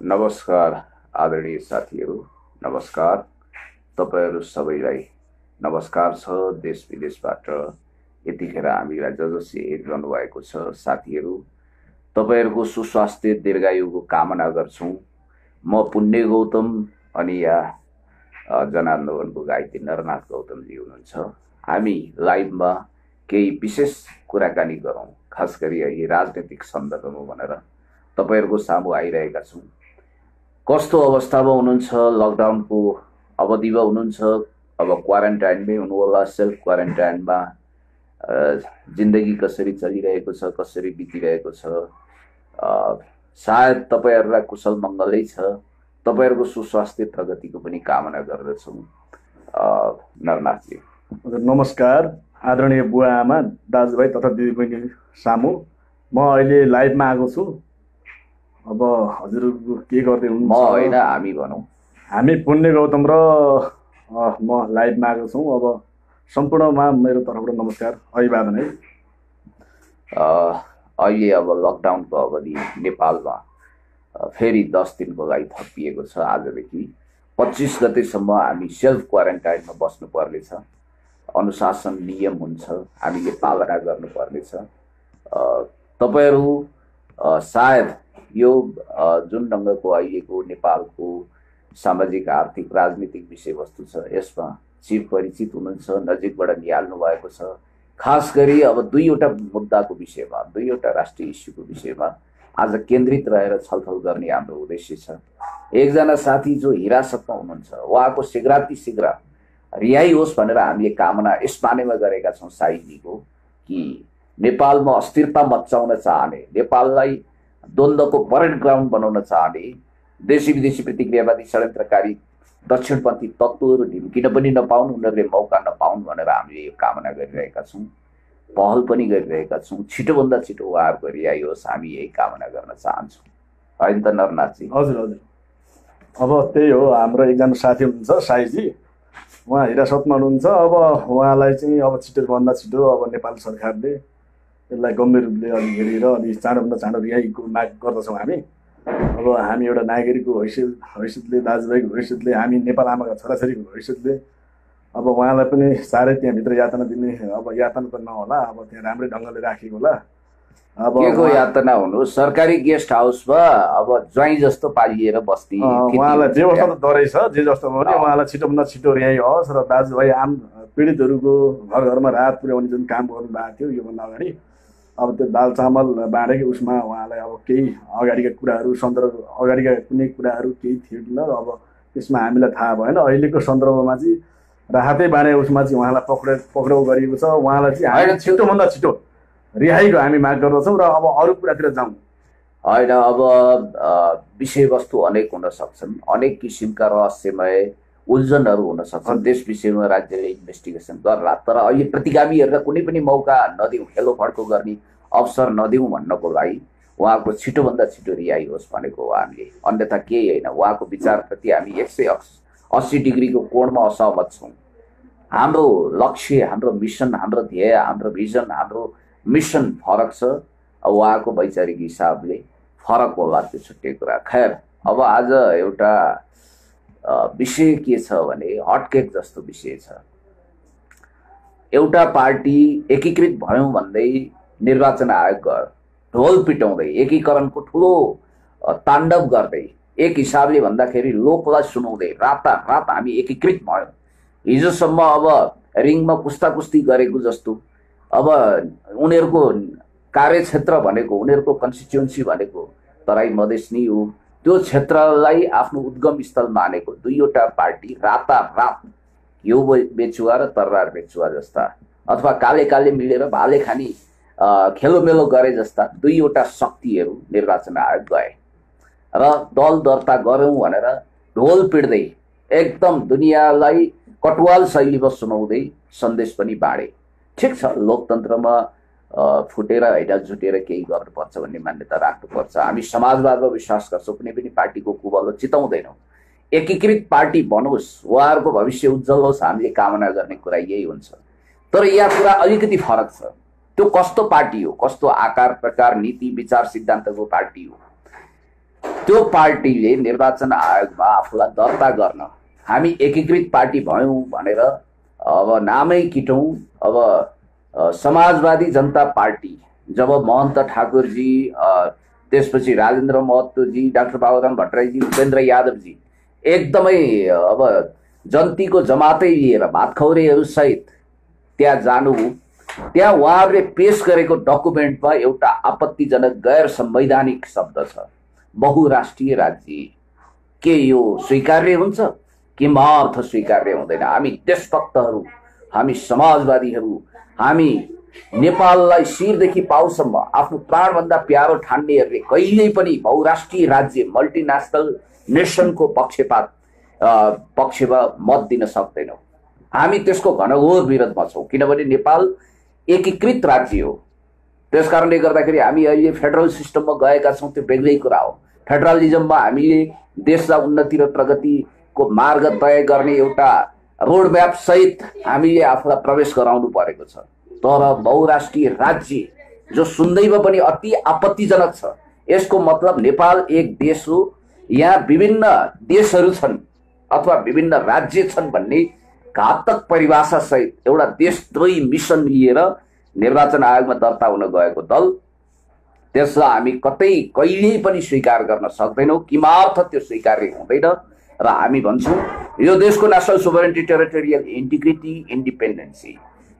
नमस्कार आदरणीय साथीहरू। नमस्कार। तपाईँहरू सबैलाई नमस्कार छ देश विदेशबाट यतिखेर हामीलाई ज जसले हेरिरहनु भएको छ साथीहरू। तपाईँहरूको सुस्वास्थ्य दीर्घायुको कामना गर्छौँ। म पुण्य गौतम अनि यहाँ जनान्दोलनको गायत्री नरनाथ गौतमजी हुनुहुन्छ। हामी लाइभमा केही विशेष कुराकानी गरौँ खास गरी राजनैतिक सन्दर्भमा भनेर। तपाईँहरूको सामु आइरहेका छौँ। कस्तो अवस्थामा हुनुहुन्छ? लकडाउनको अवधिमा हुनुहुन्छ? अब क्वारेन्टाइनमै हुनुहोला सेल्फ क्वारेन्टाइनमा जिन्दगी कसरी चलिरहेको छ कसरी बितिरहेको छ? सायद तपाईँहरूलाई कुशल मङ्गलै छ। तपाईँहरूको सुस्वास्थ्य प्रगतिको पनि कामना गर्दछौँ। नरनाथजी। नमस्कार। आदरणीय बुवा आमा दाजुभाइ तथा दिदीबहिनी सामु। म अहिले लाइभमा आएको छु। अब हजुर के गर्दै म होइन हामी भनौँ। हामी पुण्य गौतम र म लाइभमा आएको छौँ। अब सम्पूर्णमा मेरो तर्फबाट नमस्कार अभिवादन है। अहिले अब लकडाउनको अवधि नेपालमा फेरि दस दिनको लागि थपिएको छ आजदेखि। पच्चिस गतेसम्म हामी सेल्फ क्वारेन्टाइनमा बस्नुपर्नेछ अनुशासन नियम हुन्छ हामीले पालना गर्नुपर्नेछ तपाईँहरू सायद यो जुन ढङ्गको अहिलेको नेपालको सामाजिक आर्थिक राजनीतिक विषयवस्तु छ यसमा चिर परिचित हुनुहुन्छ नजिकबाट निहाल्नु भएको छ। खास गरी अब दुईवटा मुद्दाको विषयमा दुईवटा राष्ट्रिय इस्युको विषयमा आज केन्द्रित रहेर छलफल गर्ने हाम्रो उद्देश्य छ। एकजना साथी जो हिरासतमा हुनुहुन्छ उहाँको शीघ्राति शीघ्र रिहाई होस् भनेर हामीले कामना यस मानेमा गरेका छौँ साईजीको कि नेपालमा अस्थिरता मचाउन चाहने नेपाललाई द्वन्द्वको परेड ग्राउन्ड बनाउन चाहने देशी विदेशी प्रतिक्रियावादी षड्यन्त्रकारी दक्षिणपन्थी तत्त्वहरू ढिम्किन पनि नपाउन् उनीहरूले मौका नपाउन् भनेर हामीले यो कामना गरिरहेका छौँ पहल पनि गरिरहेका छौँ छिटोभन्दा छिटो उहाँहरूको होस् हामी यही कामना गर्न चाहन्छौँ। होइन त नरनाथजी? हजुर हजुर। अब त्यही हो हाम्रो एकजना साथी हुनुहुन्छ साईजी। उहाँ हिरासतमा हुनुहुन्छ अब उहाँलाई चाहिँ अब छिटोभन्दा छिटो अब नेपाल सरकारले यसलाई गम्भीर रूपले अलिक हेरेर अलिक चाँडोभन्दा चाँडो रिहाईको माग गर्दछौँ हामी। अब हामी एउटा नागरिकको हैसियत हैसियतले दाजुभाइको हैसियतले हामी नेपाल आमाका छोराछोरीको हैसियतले अब उहाँलाई पनि साह्रै त्यहाँभित्र यातना दिने अब यातना त नहोला अब त्यहाँ राम्रै ढङ्गले राखेको होला। अब के यातना हुनु? सरकारी गेस्ट हाउसमा अब ज्वाइँ जस्तो पालिएर बस्ने उहाँलाई जे जस्तो त डरै छ जे जस्तो भयो भने उहाँलाई छिटोभन्दा छिटो रिहाई होस् र दाजुभाइ आम पीडितहरूको घर घरमा राहत पुर्याउने जुन काम गर्नु भएको थियो योभन्दा अगाडि अब त्यो दाल चामल बाँडेको उसमा उहाँलाई अब केही अगाडिका कुराहरू सन्दर्भ अगाडिका कुनै कुराहरू केही थिएन। अब त्यसमा हामीलाई थाहा भएन। अहिलेको सन्दर्भमा चाहिँ राहतै बाँडे उसमा चाहिँ उहाँलाई पक्रे पक्राउ गरिएको छ। उहाँलाई चाहिँ हामी छिटोभन्दा छिटो रिहाईको हामी माग गर्दछौँ र अब अरू कुरातिर जाउँ। होइन अब विषयवस्तु अनेक हुन सक्छन्। अनेक किसिमका रहस्यमय उल्झनहरू हुन सक्छन्। देश विषयमा राज्यले इन्भेस्टिगेसन गर्ला तर अहिले प्रतिगामीहरूलाई कुनै पनि मौका नदिउँ खेलो फड्को गर्ने अवसर नदिउँ भन्नको लागि उहाँको छिटोभन्दा छिटो रिहाई होस् भनेको हो हामीले अन्यथा केही होइन। उहाँको विचारप्रति हामी एक सय अस्सी डिग्रीको कोणमा असहमत छौँ। हाम्रो लक्ष्य हाम्रो मिसन हाम्रो ध्येय हाम्रो भिजन हाम्रो मिसन फरक छ। उहाँको वैचारिक हिसाबले फरक होला त्यो छुट्टै कुरा। खैर अब आज एउटा विषय के छ भने हटकेक जस्तो विषय छ। एउटा पार्टी एकीकृत भयौँ भन्दै निर्वाचन आयोग ढोल पिटाउँदै एकीकरणको ठुलो ताण्डव गर्दै एक हिसाबले भन्दाखेरि लोकलाई सुनाउँदै राता रात हामी एकीकृत भयौँ। हिजोसम्म अब रिङमा कुस्ता कुस्ती गरेको जस्तो अब उनीहरूको कार्यक्षेत्र भनेको उनीहरूको कन्स्टिट्युन्सी भनेको तराई मधेस नै हो त्यो क्षेत्रलाई आफ्नो उद्गम स्थल मानेको दुईवटा पार्टी राता रात घिउ बेचुवा र तरबार बेचुवा जस्ता अथवा काले काले मिलेर भाले खानी खेलोमेलो गरे जस्ता दुईवटा शक्तिहरू निर्वाचन आयोग गए। र दल दर्ता गरौँ भनेर ढोल पिड्दै एकदम दुनियाँलाई कटुवाल शैलीमा सुनाउँदै सन्देश पनि बाँडे। ठिक छ लोकतन्त्रमा फुटेर होइन झुटेर केही गर्नुपर्छ भन्ने मान्यता राख्नुपर्छ। हामी समाजवादमा विश्वास गर्छौँ कुनै पनि पार्टीको कुबल चिताउँदैनौँ। एकीकृत पार्टी बनोस् उहाँहरूको भविष्य उज्जवल होस् हामीले कामना गर्ने कुरा यही हुन्छ। तर यहाँ कुरा अलिकति फरक छ। त्यो कस्तो पार्टी हो? कस्तो आकार प्रकार नीति विचार सिद्धान्तको पार्टी हो? त्यो पार्टीले निर्वाचन आयोगमा आफूलाई दर्ता गर्न हामी एकीकृत पार्टी भयौँ भनेर अब नामै किटौँ अब समाजवादी जनता पार्टी। जब महन्त ठाकुरजी त्यसपछि राजेन्द्र महतोजी, डाक्टर बाबुराम भट्टराईजी, उपेन्द्र यादवजी एकदमै अब जन्तीको जमातै लिएर भातखौरेहरू सहित त्यहाँ जानु, त्यहाँ उहाँहरूले पेस गरेको डकुमेन्टमा एउटा आपत्तिजनक गैर संवैधानिक शब्द छ। बहुराष्ट्रिय राज्य। के यो स्वीकार्य हुन्छ? कि अर्थ स्वीकार्य हुँदैन। हामी देशभक्तहरू, हामी समाजवादीहरू हामी नेपाललाई शिरदेखि पाउसम्म आफ्नो प्राणभन्दा प्यारो ठान्नेहरूले कहिल्यै पनि बहुराष्ट्रिय राज्य मल्टिनेसनल नेसनको पक्षपात पक्षमा मत दिन सक्दैनौँ। हामी त्यसको घनघोर विरोधमा छौँ किनभने नेपाल एकीकृत राज्य हो। त्यस कारणले गर्दाखेरि हामी अहिले फेडरल सिस्टममा गएका छौँ त्यो बेग्लै कुरा हो। फेडरलिजममा हामीले देशलाई उन्नति र प्रगतिको मार्ग तय गर्ने एउटा रोड म्याप सहित हामीले आफूलाई प्रवेश गराउनु परेको छ। तर बहुराष्ट्रिय राज्य जो सुन्दैमा पनि अति आपत्तिजनक छ यसको मतलब नेपाल एक देश हो। यहाँ विभिन्न देशहरू छन् अथवा विभिन्न राज्य छन् भन्ने घातक परिभाषा सहित एउटा देशद्रोही मिसन लिएर निर्वाचन आयोगमा दर्ता हुन गएको दल त्यसलाई हामी कतै कहिल्यै पनि स्वीकार गर्न सक्दैनौँ। किमार्थ त्यो स्वीकार्य हुँदैन। र हामी भन्छौँ यो देशको national sovereignty territorial integrity independency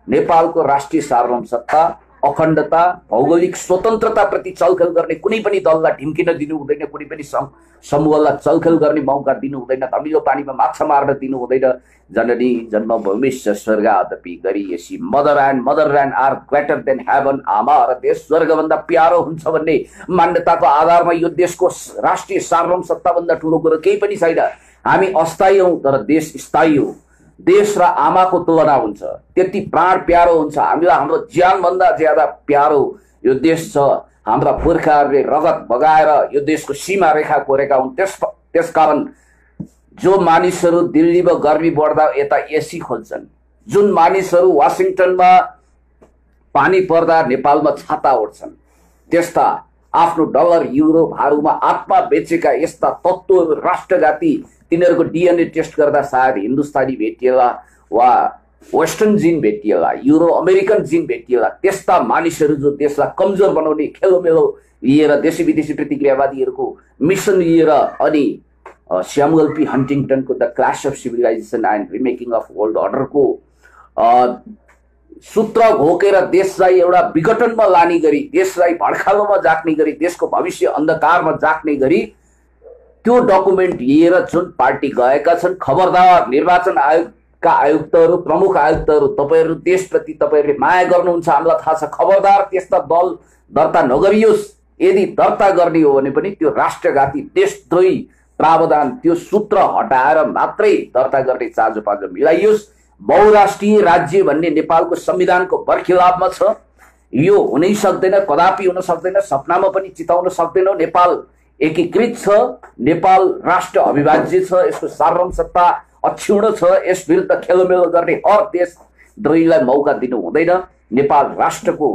नेपालको राष्ट्रिय सार्वभौम सत्ता अखण्डता भौगोलिक स्वतन्त्रताप्रति चलखेल गर्ने कुनै पनि दललाई ढिम्किन दिनु हुँदैन कुनै पनि सम- समूहलाई चलखेल गर्ने मौका दिनु हुँदैन धमिलो पानीमा माछा मार्न दिनु हुँदैन। जननी जन्मभूमि स्वर्गादपि गरिएसी mother and mother and are greater than heaven आमा र देश स्वर्गभन्दा प्यारो हुन्छ भन्ने मान्यताको आधारमा यो देशको राष्ट्रिय सार्वभौम सत्ताभन्दा ठुलो कुरो केही पनि छैन। हामी अस्थायी हौँ तर देश स्थायी हो। देश र आमाको तुलना हुन्छ। त्यति प्राण प्यारो हुन्छ। हामीलाई हाम्रो ज्यानभन्दा ज्यादा प्यारो यो देश छ। हाम्रा पुर्खाहरूले रगत बगाएर यो देशको सीमा रेखा कोरेका हुन्। त्यस त्यसकारण जो मानिसहरू दिल्लीमा गर्मी बढ्दा यता एसी खोल्छन् जुन मानिसहरू वासिङटनमा पानी पर्दा नेपालमा छाता ओढ्छन् त्यस्ता आफ्नो डलर युरो भारूमा आत्मा बेचेका यस्ता तत्त्वहरू राष्ट्रघाती तिनीहरूको डिएनए टेस्ट गर्दा सायद हिन्दुस्तानी भेटिएला वा वेस्टर्न जिन भेटिएला युरो अमेरिकन जिन भेटिएला त्यस्ता मानिसहरू जो देशलाई कमजोर बनाउने खेलोमेलो लिएर देशी विदेशी प्रतिक्रियावादीहरूको मिसन लिएर अनि Samuel P हन्टिङटनको the clash of civilization and remaking of world अर्डरको सूत्र घोकेर देशलाई एउटा विघटनमा लाने गरी देशलाई भड्खालोमा जाक्ने गरी देशको भविष्य अन्धकारमा जाक्ने गरी त्यो डकुमेन्ट लिएर जुन पार्टी गएका छन् खबरदार निर्वाचन आयोगका आयुक्तहरू प्रमुख आयुक्तहरू तपाईँहरू देशप्रति तपाईँहरूले माया गर्नुहुन्छ हामीलाई थाहा छ खबरदार त्यस्ता दल दर्ता नगरियोस् यदि दर्ता गर्ने हो भने पनि त्यो राष्ट्रघाती देशद्रोही प्रावधान त्यो सूत्र हटाएर मात्रै दर्ता गर्ने चाँजो पाँजो मिलाइयोस्। बहुराष्ट्रिय राज्य भन्ने नेपालको संविधानको बर्खिलाफमा छ। यो हुनै सक्दैन कदापि हुन सक्दैन सपनामा पनि चिताउन सक्दैनौँ। नेपाल एकीकृत छ नेपाल राष्ट्र अविभाज्य छ यसको सार्वभौम सत्ता अक्षुण्ण छ यस विरुद्ध खेलोमेलो गर्ने हर देश द्रोहीलाई मौका दिनु हुँदैन। नेपाल राष्ट्रको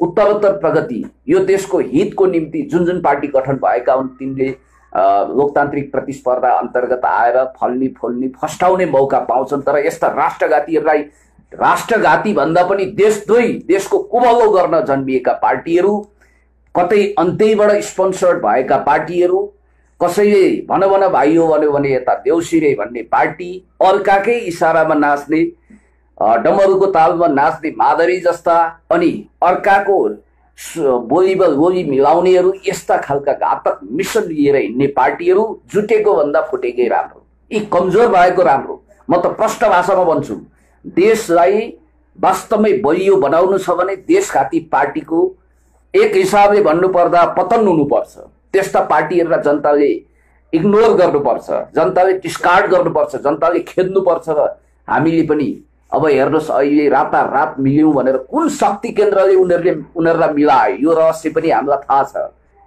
उत्तरोत्तर प्रगति यो देशको हितको निम्ति जुन जुन पार्टी गठन भएका हुन् तिनले लोकतान्त्रिक प्रतिस्पर्धा अन्तर्गत आएर फल्ने फुल्ने फस्टाउने मौका पाउँछन्। तर यस्ता राष्ट्रघातीहरूलाई राष्ट्रघाती भन्दा पनि देशद्रोही देशको कुबलो गर्न जन्मिएका पार्टीहरू कतै अन्त्यैबाट स्पोन्सर्ड भएका पार्टीहरू कसैले भन भन भाइयो भन्यो भने यता देउसिरे भन्ने पार्टी अर्काकै इसारामा नाच्ने डमरुको तालमा नाच्ने माधवी जस्ता अनि अर्काको बोली बोली मिलाउनेहरू यस्ता खालका घातक मिसन लिएर हिँड्ने पार्टीहरू जुटेको भन्दा फुटेकै राम्रो। यी कमजोर भएको राम्रो। म त प्रष्ट भाषामा भन्छु देशलाई वास्तवमै बलियो बनाउनु छ भने देशघाती पार्टीको एक हिसाबले भन्नुपर्दा पतन हुनुपर्छ। त्यस्ता पार्टीहरूलाई जनताले इग्नोर गर्नुपर्छ। जनताले डिस्कार्ड गर्नुपर्छ। जनताले खेद्नुपर्छ र हामीले पनि अब हेर्नुहोस् अहिले रातारात मिल्यौँ भनेर कुन शक्ति केन्द्रले उनीहरूले उनीहरूलाई मिलायो? यो रहस्य पनि हामीलाई थाहा छ।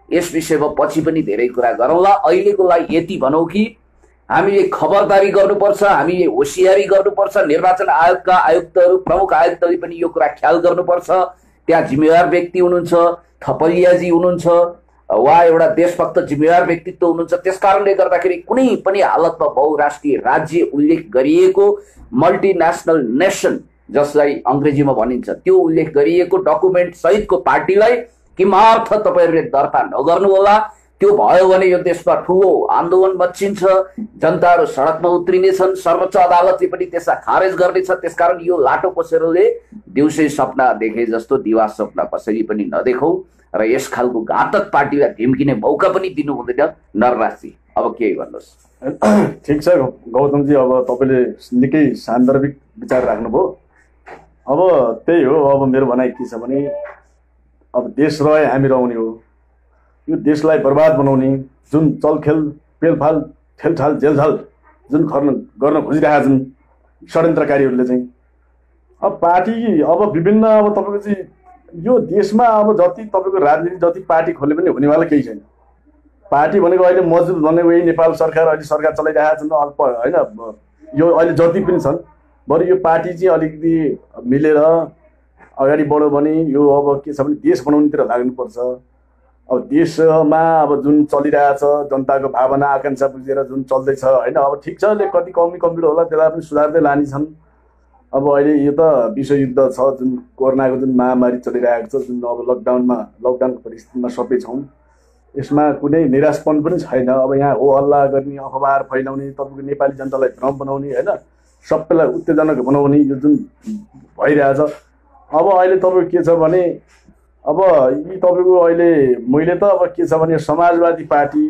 यस विषयमा पछि पनि धेरै कुरा गरौँला। अहिलेको लागि यति भनौँ कि हामीले खबरदारी गर्नुपर्छ हामीले होसियारी गर्नुपर्छ। निर्वाचन आयोगका आयुक्तहरू प्रमुख आयुक्तले पनि यो कुरा ख्याल गर्नुपर्छ। त्यहाँ जिम्मेवार व्यक्ति हुनुहुन्छ थपलियाजी हुनुहुन्छ उहाँ एउटा देशभक्त जिम्मेवार व्यक्तित्व हुनुहुन्छ त्यस कारणले गर्दाखेरि कुनै पनि हालतमा बहुराष्ट्रिय राज्य उल्लेख गरिएको मल्टिनेसनल नेसन जसलाई अङ्ग्रेजीमा भनिन्छ त्यो उल्लेख गरिएको डकुमेन्ट सहितको पार्टीलाई किमार्थ तपाईँहरूले दर्ता नगर्नुहोला। त्यो भयो भने यो देशमा ठुलो आन्दोलन मचिन्छ जनताहरू सडकमा उत्रिनेछन् सर्वोच्च अदालतले पनि त्यसलाई खारेज गर्नेछ। त्यसकारण यो लाटो कोसेरोले दिउँसै सपना देखे जस्तो दिवा सपना कसैले पनि नदेखौ र यस खालको घातक पार्टीलाई ढिम्किने मौका पनि दिनु हुँदैन। नरराशि अब के भन्नुहोस् ठिक छ गौतमजी अब तपाईँले निकै सान्दर्भिक विचार राख्नुभयो। अब त्यही हो अब मेरो भनाइ के छ भने अब देश रहे हामी रहने हो। यो देशलाई बर्बाद बनाउने जुन चलखेल पेलफाल ठेलठाल जेलझाल जुन गर्न गर्न खोजिरहेका छन् षड्यन्त्रकारीहरूले चाहिँ। अब पार्टी अब विभिन्न अब तपाईँको चाहिँ यो देशमा अब जति तपाईँको राजनीति जति पार्टी खोले पनि हुनेवाला केही छैन। पार्टी भनेको अहिले मजबुत भनेको यही नेपाल सरकार अहिले सरकार चलाइरहेका छन् अल्प होइन यो अहिले जति पनि छन् बरु यो पार्टी चाहिँ अलिकति मिलेर अगाडि बढ्यो भने यो अब के छ भने देश बनाउनेतिर लाग्नुपर्छ। अब देशमा अब जुन चलिरहेछ जनताको भावना आकाङ्क्षा बुझेर जुन चल्दैछ होइन? अब ठिक छ कति कमी कमजोर होला त्यसलाई पनि सुधार्दै लाने छन्। अब अहिले यो त विश्वयुद्ध छ जुन कोरोनाको जुन महामारी चलिरहेको छ जुन अब लकडाउनमा लकडाउनको परिस्थितिमा सबै छौँ। यसमा कुनै निराशपन पनि छैन। अब यहाँ हो हल्ला गर्ने अखबार फैलाउने तपाईँको नेपाली जनतालाई भ्रम बनाउने होइन? सबैलाई उत्तेजनक बनाउने यो जुन भइरहेछ। अब अहिले तपाईँको के छ भने अब यी तपाईँको अहिले मैले त अब के छ भने समाजवादी पार्टी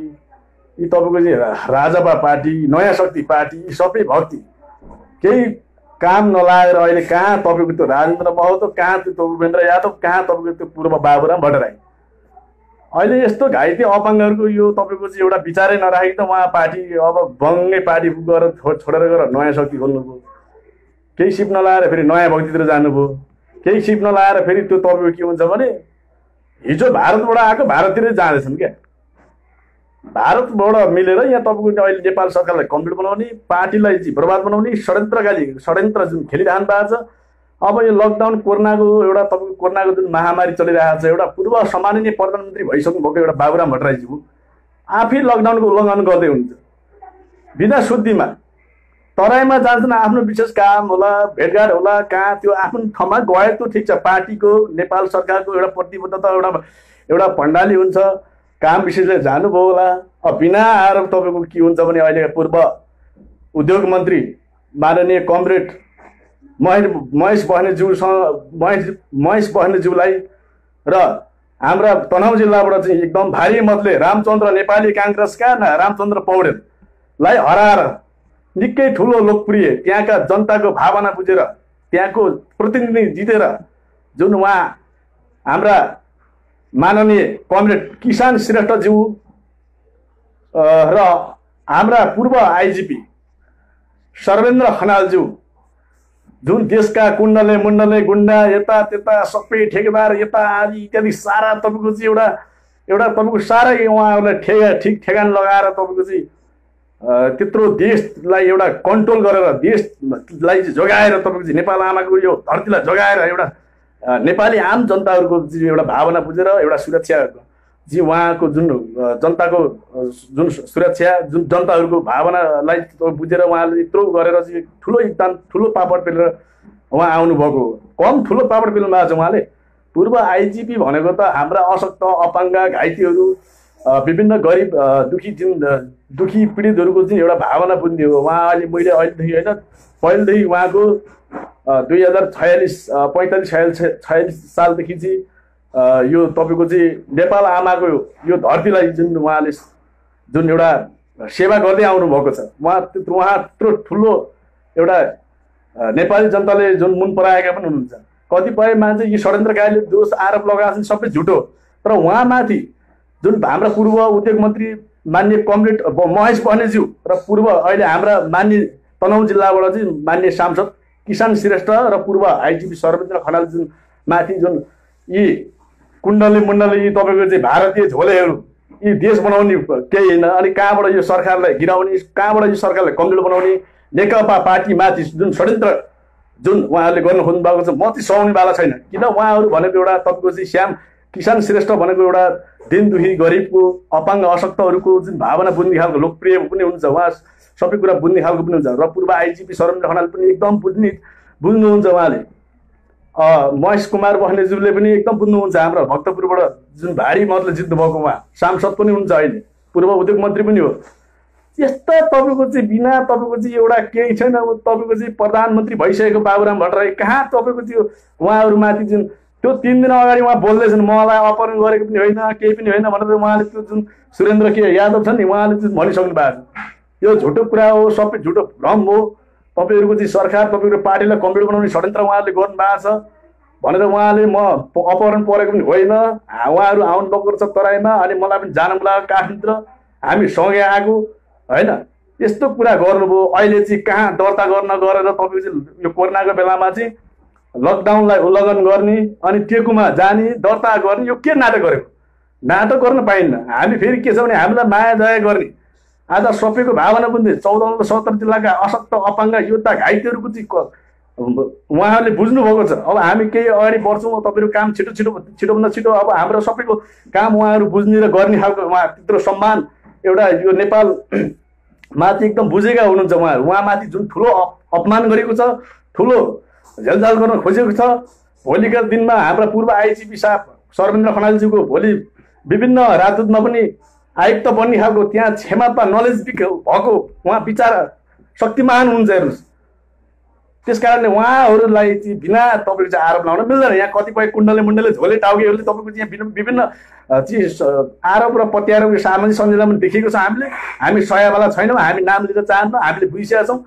यी तपाईँको चाहिँ राजापा पार्टी नयाँ शक्ति पार्टी यी सबै भक्ति। केही काम नलागेर अहिले कहाँ तपाईँको त्यो राजेन्द्र महतो कहाँ त्यो उपेन्द्र यादव कहाँ तपाईँको त्यो पूर्व बाबुराम भट्टराई? अहिले यस्तो घाइते अपाङ्गहरूको यो तपाईँको चाहिँ एउटा विचारै नराखी त उहाँ पार्टी अब बङ्गै पार्टी गएर छोडेर गएर नयाँ शक्ति खोल्नुभयो। केही सिप नलाएर फेरि नयाँ भक्तितिर जानुभयो। केही सिप नलाएर फेरि त्यो तपाईँको के हुन्छ भने हिजो भारतबाट आएको भारततिरै जाँदैछन् क्या। भारतबाट मिलेर यहाँ तपाईँको अहिले नेपाल सरकारलाई कम्प्लिट बनाउने पार्टीलाई बर्बाद बनाउने षड्यन्त्रकाली षड्यन्त्र जुन खेलिरहनु भएको छ अब यो लकडाउन कोरोनाको एउटा तपाईँको कोरोनाको जुन महामारी चलिरहेको छ एउटा पूर्व सम्माननीय प्रधानमन्त्री भइसक्नुभएको एउटा बाबुराम भट्टराईज्यू आफै लकडाउनको उल्लङ्घन गर्दै हुन्छ बिना शुद्धिमा तराईमा जान्छन् आफ्नो विशेष काम होला भेटघाट होला कहाँ त्यो आफ्नो ठाउँमा गए त्यो ठिक छ पार्टीको नेपाल सरकारको एउटा प्रतिबद्धता एउटा एउटा भण्डाली हुन्छ। काम विशेषले जानुभयो होला। अब बिना आएर तपाईँको के हुन्छ भने अहिले पूर्व उद्योग मन्त्री माननीय कमरेड महेश महेश बहनेज्यूसँग महेश महेश बहनेज्यूलाई र हाम्रा तनहुँ जिल्लाबाट चाहिँ एकदम भारी मतले रामचन्द्र नेपाली काङ्ग्रेसका रामचन्द्र पौडेललाई हराएर निकै ठुलो लोकप्रिय त्यहाँका जनताको भावना बुझेर त्यहाँको प्रतिनिधि जितेर जुन उहाँ हाम्रा माननीय कमरेड किसान श्रेष्ठज्यू र हाम्रा पूर्व आइजिपी सर्वेन्द्र खनालज्यू जुन देशका कुण्डले मुण्डले गुन्डा यता त्यता सबै ठेकेदार यता आदि इत्यादि सारा तपाईँको चाहिँ एउटा एउटा तपाईँको साह्रै उहाँहरूलाई ठेगा ठिक ठेगान लगाएर तपाईँको चाहिँ त्यत्रो देशलाई एउटा कन्ट्रोल गरेर देशलाई जोगाएर तपाईँको नेपाल आमाको यो धरतीलाई जोगाएर एउटा नेपाली आम जनताहरूको एउटा भावना बुझेर एउटा सुरक्षा चाहिँ उहाँको जुन जनताको जुन सुरक्षा जुन जनताहरूको भावनालाई बुझेर उहाँले यत्रो गरेर चाहिँ ठुलो योगदान ठुलो पापड पेलेर उहाँ आउनुभएको कम ठुलो पापड पेल्नु भएको छ उहाँले। पूर्व आइजिपी भनेको त हाम्रा अशक्त अपाङ्ग घाइतेहरू विभिन्न गरिब दुखी जुन दुखी पीडितहरूको चाहिँ एउटा भावना बुझ्ने हो उहाँ अहिले मैले अहिलेदेखि होइन पहिलेदेखि उहाँको दुई हजार छयालिस पैँतालिस छयालिस छयालिस सालदेखि चाहिँ यो तपाईँको चाहिँ नेपाल आमाको यो धरतीलाई जुन उहाँले जुन एउटा सेवा गर्दै आउनुभएको छ उहाँ उहाँ त्यत्रो ठुलो एउटा नेपाली जनताले जुन मन पराएका पनि हुनुहुन्छ। कतिपय मान्छे यी षड्यन्त्रकारीले दोष आरोप लगाएको सबै झुटो। तर उहाँमाथि जुन हाम्रा पूर्व उद्योग मन्त्री मान्य कमरेड महेश बहनेज्यू र पूर्व अहिले हाम्रा मान्य तनहुँ जिल्लाबाट चाहिँ मान्य सांसद किसान श्रेष्ठ र पूर्व आइजिपी सर्वेन्द्र खनाल जुन माथि जुन यी कुण्डली मुण्डली यी तपाईँको चाहिँ भारतीय झोलेहरू यी देश बनाउने केही होइन अनि कहाँबाट यो सरकारलाई गिराउने कहाँबाट यो सरकारलाई कमजोर बनाउने नेकपा पार्टीमाथि जुन षड्यन्त्र जुन उहाँहरूले गर्नु खोज्नु भएको छ म चाहिँ सहनेवाला छैन। किन उहाँहरू भनेको एउटा तपाईँको चाहिँ श्याम किसान श्रेष्ठ भनेको एउटा दिन दुखी गरिबको अपाङ्ग अशक्तहरूको जुन भावना बुझ्ने खालको लोकप्रिय पनि हुन्छ उहाँ सबै कुरा बुझ्ने खालको पनि हुन्छ। र पूर्व आइजिपी शरण खनाल पनि एकदम बुझ्ने बुझ्नुहुन्छ उहाँले। महेश कुमार बस्नेज्यूले पनि एकदम बुझ्नुहुन्छ हाम्रो भक्तपुरबाट जुन भारी मतले जित्नुभएको उहाँ। सांसद पनि हुन्छ अहिले। पूर्व उद्योग मन्त्री पनि हो। यस्ता तपाईँको चाहिँ बिना तपाईँको चाहिँ एउटा केही छैन। तपाईँको चाहिँ प्रधानमन्त्री भइसकेको बाबुराम भट्टराई कहाँ तपाईँको त्यो उहाँहरूमाथि जुन त्यो तिन दिन अगाडि उहाँ बोल्दैछन् मलाई अपहरण गरेको पनि होइन केही पनि होइन भनेर उहाँले त्यो जुन सुरेन्द्र के यादव छ नि उहाँले चाहिँ भनिसक्नु भएको छ। यो झुटो कुरा हो सबै झुटो भ्रम हो। तपाईँहरूको चाहिँ सरकार तपाईँको पार्टीलाई कम्प्लिट बनाउने षड्यन्त्र उहाँहरूले गर्नुभएको छ भनेर उहाँले म अपहरण परेको पनि होइन। उहाँहरू आउनुभएको छ तराईमा अनि मलाई पनि जानु लाग्यो काठमाडौँ हामी सँगै आएको होइन? यस्तो कुरा गर्नुभयो। अहिले चाहिँ कहाँ दर्ता गर्न गरेर तपाईँको चाहिँ यो कोरोनाको बेलामा चाहिँ लकडाउनलाई उल्लङ्घन गर्ने अनि टेकुमा जाने दर्ता गर्ने यो के नाटक गरेको? नाटक गर्न पाइन्न। हामी फेरि के छ भने हामीलाई माया दया गर्ने। आज सबैको भावना बुझ्ने चौध सत्तर जिल्लाका अशक्त अपाङ्ग योद्धा घाइतेहरूको चाहिँ उहाँहरूले बुझ्नुभएको छ। अब हामी केही अगाडि बढ्छौँ तपाईँहरू काम छिटो छिटो छिटोभन्दा छिटो अब हाम्रो सबैको काम उहाँहरू बुझ्ने र गर्ने खालको उहाँ त्यत्रो सम्मान एउटा यो नेपाल माथि एकदम बुझेका हुनुहुन्छ उहाँहरू। उहाँमाथि जुन ठुलो अपमान गरेको छ ठुलो झेलझाल गर्न खोजेको छ भोलिका दिनमा हाम्रा पूर्व आइजिपी साहब सर्वेन्द्र खनालज्यूको भोलि विभिन्न राजदूतमा पनि आयुक्त बन्ने खालको त्यहाँ क्षमता नलेज भएको उहाँ विचार शक्तिमान हुनुहुन्छ हेर्नुहोस्। त्यस कारणले उहाँहरूलाई चाहिँ बिना तपाईँको चाहिँ आरोप लगाउन मिल्दैन। यहाँ कतिपय कुण्डले मुण्डले झोले टाउकेहरूले तपाईँको चाहिँ विभिन्न चिज आरोप र प्रत्यारोप सामाजिक सञ्जालमा देखेको छ। हामीले हामी सयवाला छैनौँ हामी नाम लिन चाहन्नौँ हामीले बुझिसकेका छौँ।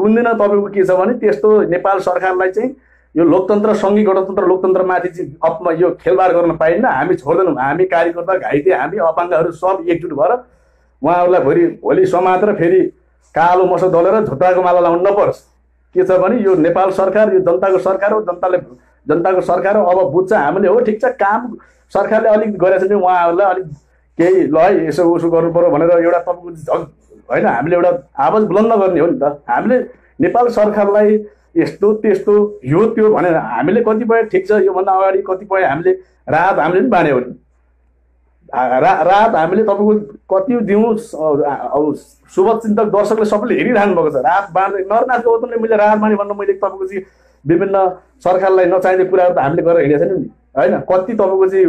कुन दिन तपाईँको के छ भने त्यस्तो नेपाल सरकारलाई चाहिँ यो लोकतन्त्र सङ्घीय गणतन्त्र लोकतन्त्रमाथि चाहिँ अपमा यो खेलबाड गर्न पाइन्न। हामी छोड्दैनौँ। हामी कार्यकर्ता घाइते हामी अपाङ्गहरू सब एकजुट भएर उहाँहरूलाई भोलि भोलि समातेर फेरि कालो मसो दलेर झुट्टाको माला लाउनु नपर्छ के छ भने यो नेपाल सरकार यो जनताको सरकार हो जनताले जनताको सरकार हो। अब बुझ्छ हामीले हो ठिक छ काम सरकारले अलिक गरेछ भने उहाँहरूलाई अलिक केही ल है यसो उसो गर्नु पऱ्यो भनेर एउटा तपाईँको होइन हामीले एउटा आवाज बुलन्द गर्ने हो नि त। हामीले नेपाल सरकारलाई यस्तो त्यस्तो यो त्यो भनेर हामीले कतिपय ठिक छ योभन्दा अगाडि कतिपय हामीले राहत हामीले पनि बाँड्यौँ नि। रा राहत हामीले तपाईँको कति दिउँ शुभचिन्तक दर्शकले सबैले हेरिरहनु भएको छ। राहत बाँड्दै नरनाथ गौतमले मैले राहत बाँडेँ भन्नु मैले तपाईँको चाहिँ विभिन्न सरकारलाई नचाहिने कुराहरू त हामीले गरेर हिँडेको छैन नि। होइन कति तपाईँको चाहिँ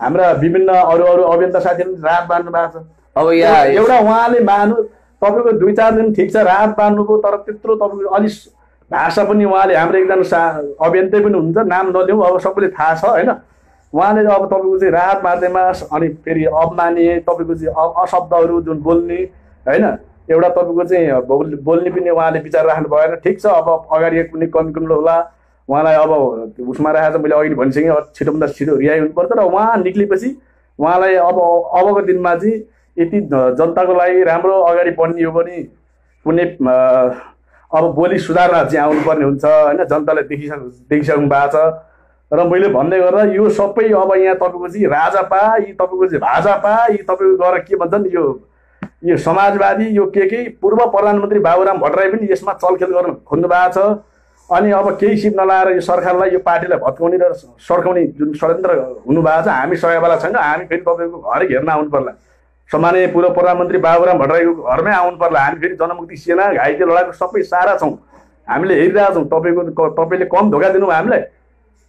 हाम्रा विभिन्न अरू अरू अभियन्ता साथीहरूले राहत बाँड्नु भएको छ। अब यहाँ एउटा उहाँले मानु तपाईँको दुई चार दिन ठिक छ राहत बाँड्नुभयो तर त्यत्रो तपाईँको अलिक भाषा पनि उहाँले हाम्रो एकजना सा अभियन्तै पनि हुन्छ नाम नलिउँ अब सबैले थाहा छ होइन? उहाँले अब तपाईँको चाहिँ राहत बाँड्नेमा अनि फेरि अपमाने तपाईँको चाहिँ अशब्दहरू जुन बोल्ने होइन? एउटा तपाईँको चाहिँ बोल्ने पनि उहाँले विचार राख्नु भएन ठिक छ अब अगाडि कुनै कमी कमी होला उहाँलाई अब उसमा राखेर मैले अघि भनिसकेँ छिटोभन्दा छिटो रिहाई हुनुपर्छ र उहाँ निक्लेपछि उहाँलाई अब अबको दिनमा चाहिँ यति जनताको लागि राम्रो अगाडि बढ्ने हो भने कुनै अब बोली सुधारमा चाहिँ आउनुपर्ने हुन्छ होइन? जनताले देखिसक् देखिसक्नु भएको छ। र मैले भन्दै गर्दा यो सबै अब यहाँ तपाईँको चाहिँ राजापा यी तपाईँको चाहिँ भाजपा यी तपाईँको गएर के भन्छन् यो यो समाजवादी यो के के पूर्व प्रधानमन्त्री बाबुराम भट्टराई पनि यसमा चलखेल गर्न खोज्नु भएको छ। अनि अब केही सिप नलाएर यो सरकारलाई यो पार्टीलाई भत्काउने र सर्काउने जुन षड्यन्त्र हुनुभएको छ हामी सयवाला छैन हामी फेरि तपाईँको घर घेर्न आउनु पर्ला सम्माननीय पूर्व प्रधानमन्त्री बाबुराम भट्टराईको घरमै आउनु पर्ला। हामी फेरि जनमुक्ति सेना घाइते लडाएको सबै सारा छौँ। हामीले हेरिरहेको छौँ तपाईँको तपाईँले कम धोका दिनुभयो हामीलाई।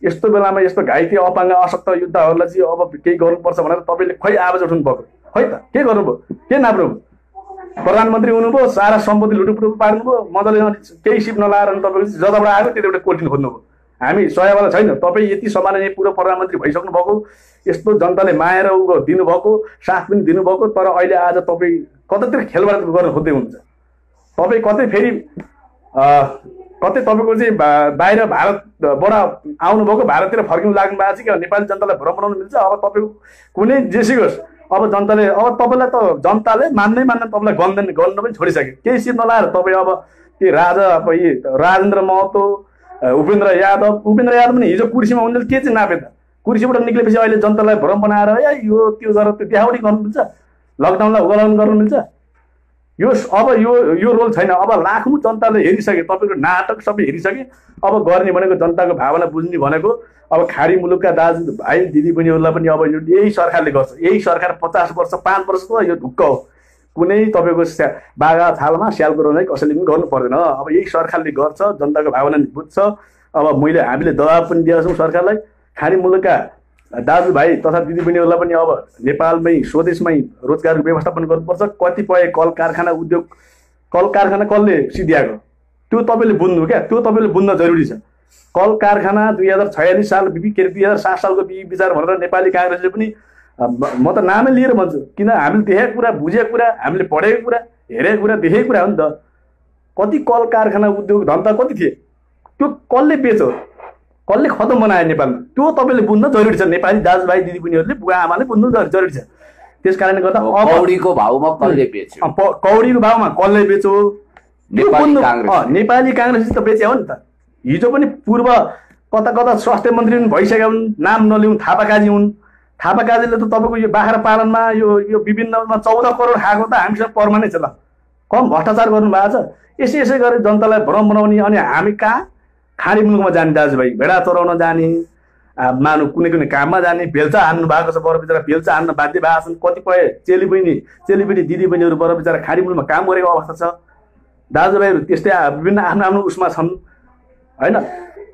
यस्तो बेलामा यस्तो घाइते अपाङ्ग अशक्त युद्धहरूलाई चाहिँ अब केही गर्नुपर्छ भनेर तपाईँले खै आवाज उठाउनु भएको? खै त? के गर्नुभयो? के नाप्नुभयो प्रधानमन्त्री हुनुभयो सारा सम्पत्ति लुटुपुटु पार्नुभयो मजाले केही सिप नलाएर तपाईँको जताबाट आयो त्यतिबाट कोल्टिन खोज्नुभयो। हामी सयवाला छैन। तपाईँ यति सम्माननीय पुरो प्रधानमन्त्री भइसक्नु भएको यस्तो जनताले माया र दिनुभएको साथ पनि दिनुभएको तर अहिले आज तपाईँ कतैतिर खेलबाट गर्न खोज्दै हुनुहुन्छ। तपाईँ कतै फेरि कतै तपाईँको चाहिँ बाहिर भारतबाट आउनुभएको भारततिर फर्किनु लाग्नु भएको छ कि नेपाली जनतालाई भ्रम बनाउनु मिल्छ? अब तपाईँको कुनै जेसिकोस् अब जनताले अब तपाईँलाई त जनताले मान्दै मान्न तपाईँलाई गन्दैन गर्न पनि छोडिसक्यो। केही सिप नलाएर तपाईँ अब ती राजा अब यी राजेन्द्र महतो उपेन्द्र यादव उपेन्द्र यादव पनि हिजो कुर्सीमा उनीहरूले के चाहिँ नापे कुर्सीबाट निक्लेपछि अहिले जनतालाई भ्रम बनाएर ए यो त्यो गरेर त्यो त्यहाँबाट गर्नु मिल्छ? लकडाउनलाई उल्लङ्घन गर्नु मिल्छ? यो अब यो यो रोल छैन। अब लाखौँ जनताले हेरिसके तपाईँको नाटक सबै हेरिसके। अब गर्ने भनेको जनताको भावना बुझ्ने भनेको अब खाडी मुलुकका दाजु भाइ दिदीबहिनीहरूलाई पनि अब यो यही सरकारले गर्छ। यही सरकार पचास वर्ष पाँच वर्ष त यो ढुक्क हो। कुनै तपाईँको स्या बागा थालमा स्यालको रोनै कसैले पनि गर्नु पर्दैन। अब यही सरकारले गर्छ जनताको भावना बुझ्छ अब मैले हामीले दबाब पनि दिएका छौँ सरकारलाई। खाडी मुलुकका दाजुभाइ तथा दिदीबहिनीहरूलाई पनि अब नेपालमै स्वदेशमै रोजगारको व्यवस्थापन गर्नुपर्छ। कतिपय कल कारखाना उद्योग कल कारखाना कसले सिद्ध्याएको? त्यो तपाईँले बुझ्नु क्या? त्यो तपाईँले बुझ्न जरुरी छ। कल कारखाना दुई हजार छयालिस साल के अरे दुई हजार सात सालको बि विचार भनेर नेपाली काङ्ग्रेसले पनि म त नामै लिएर भन्छु किन हामीले देखेको कुरा बुझेको कुरा हामीले पढेको कुरा हेरेको कुरा देखेको कुरा हो नि त। कति कल कारखाना उद्योग धन्दा कति थिए? त्यो कसले बेच्यो? कसले खतम बनायो नेपालमा। त्यो तपाईँले बुझ्न जरुरी छ। नेपाली दाजुभाइ दिदीबहिनीहरूले बुवा आमाले बुझ्नु जरुरी छ। त्यस कारणले गर्दा कौडीको भाउमा कसले बेच्यो। कौडीको भावमा कसले बेच्यो। नेपाली काङ्ग्रेस। त बेच्यो हो नि त। हिजो पनि पूर्व कता कता स्वास्थ्य मन्त्री पनि भइसकेका हुन् नाम नलिउन् थापाकाजी हुन्। थापाकाजीले त तपाईँको यो बाख्रा पालनमा यो यो विभिन्नमा चौध करोड खाएको त हामीसँग पर्मानै छ ल। कम भ्रष्टाचार गर्नु भएको छ। यसै यसै गरेर जनतालाई भ्रम बनाउने अनि हामी कहाँ खाडी मुलुकमा जाने दाजुभाइ भेडा चराउन जाने मानु कुनै कुनै काममा जाने बेल्चा हान्नु भएको छ बर बिचरा बेल्चा हान्न बाध्य भएको छन् कतिपय चेलीबहिनी चेलीबेटी दिदीबहिनीहरू बर बिचरा खाडी मुलुकमा काम गरेको अवस्था छ। दाजुभाइहरू त्यस्तै विभिन्न आफ्नो आफ्नो उसमा छन् होइन?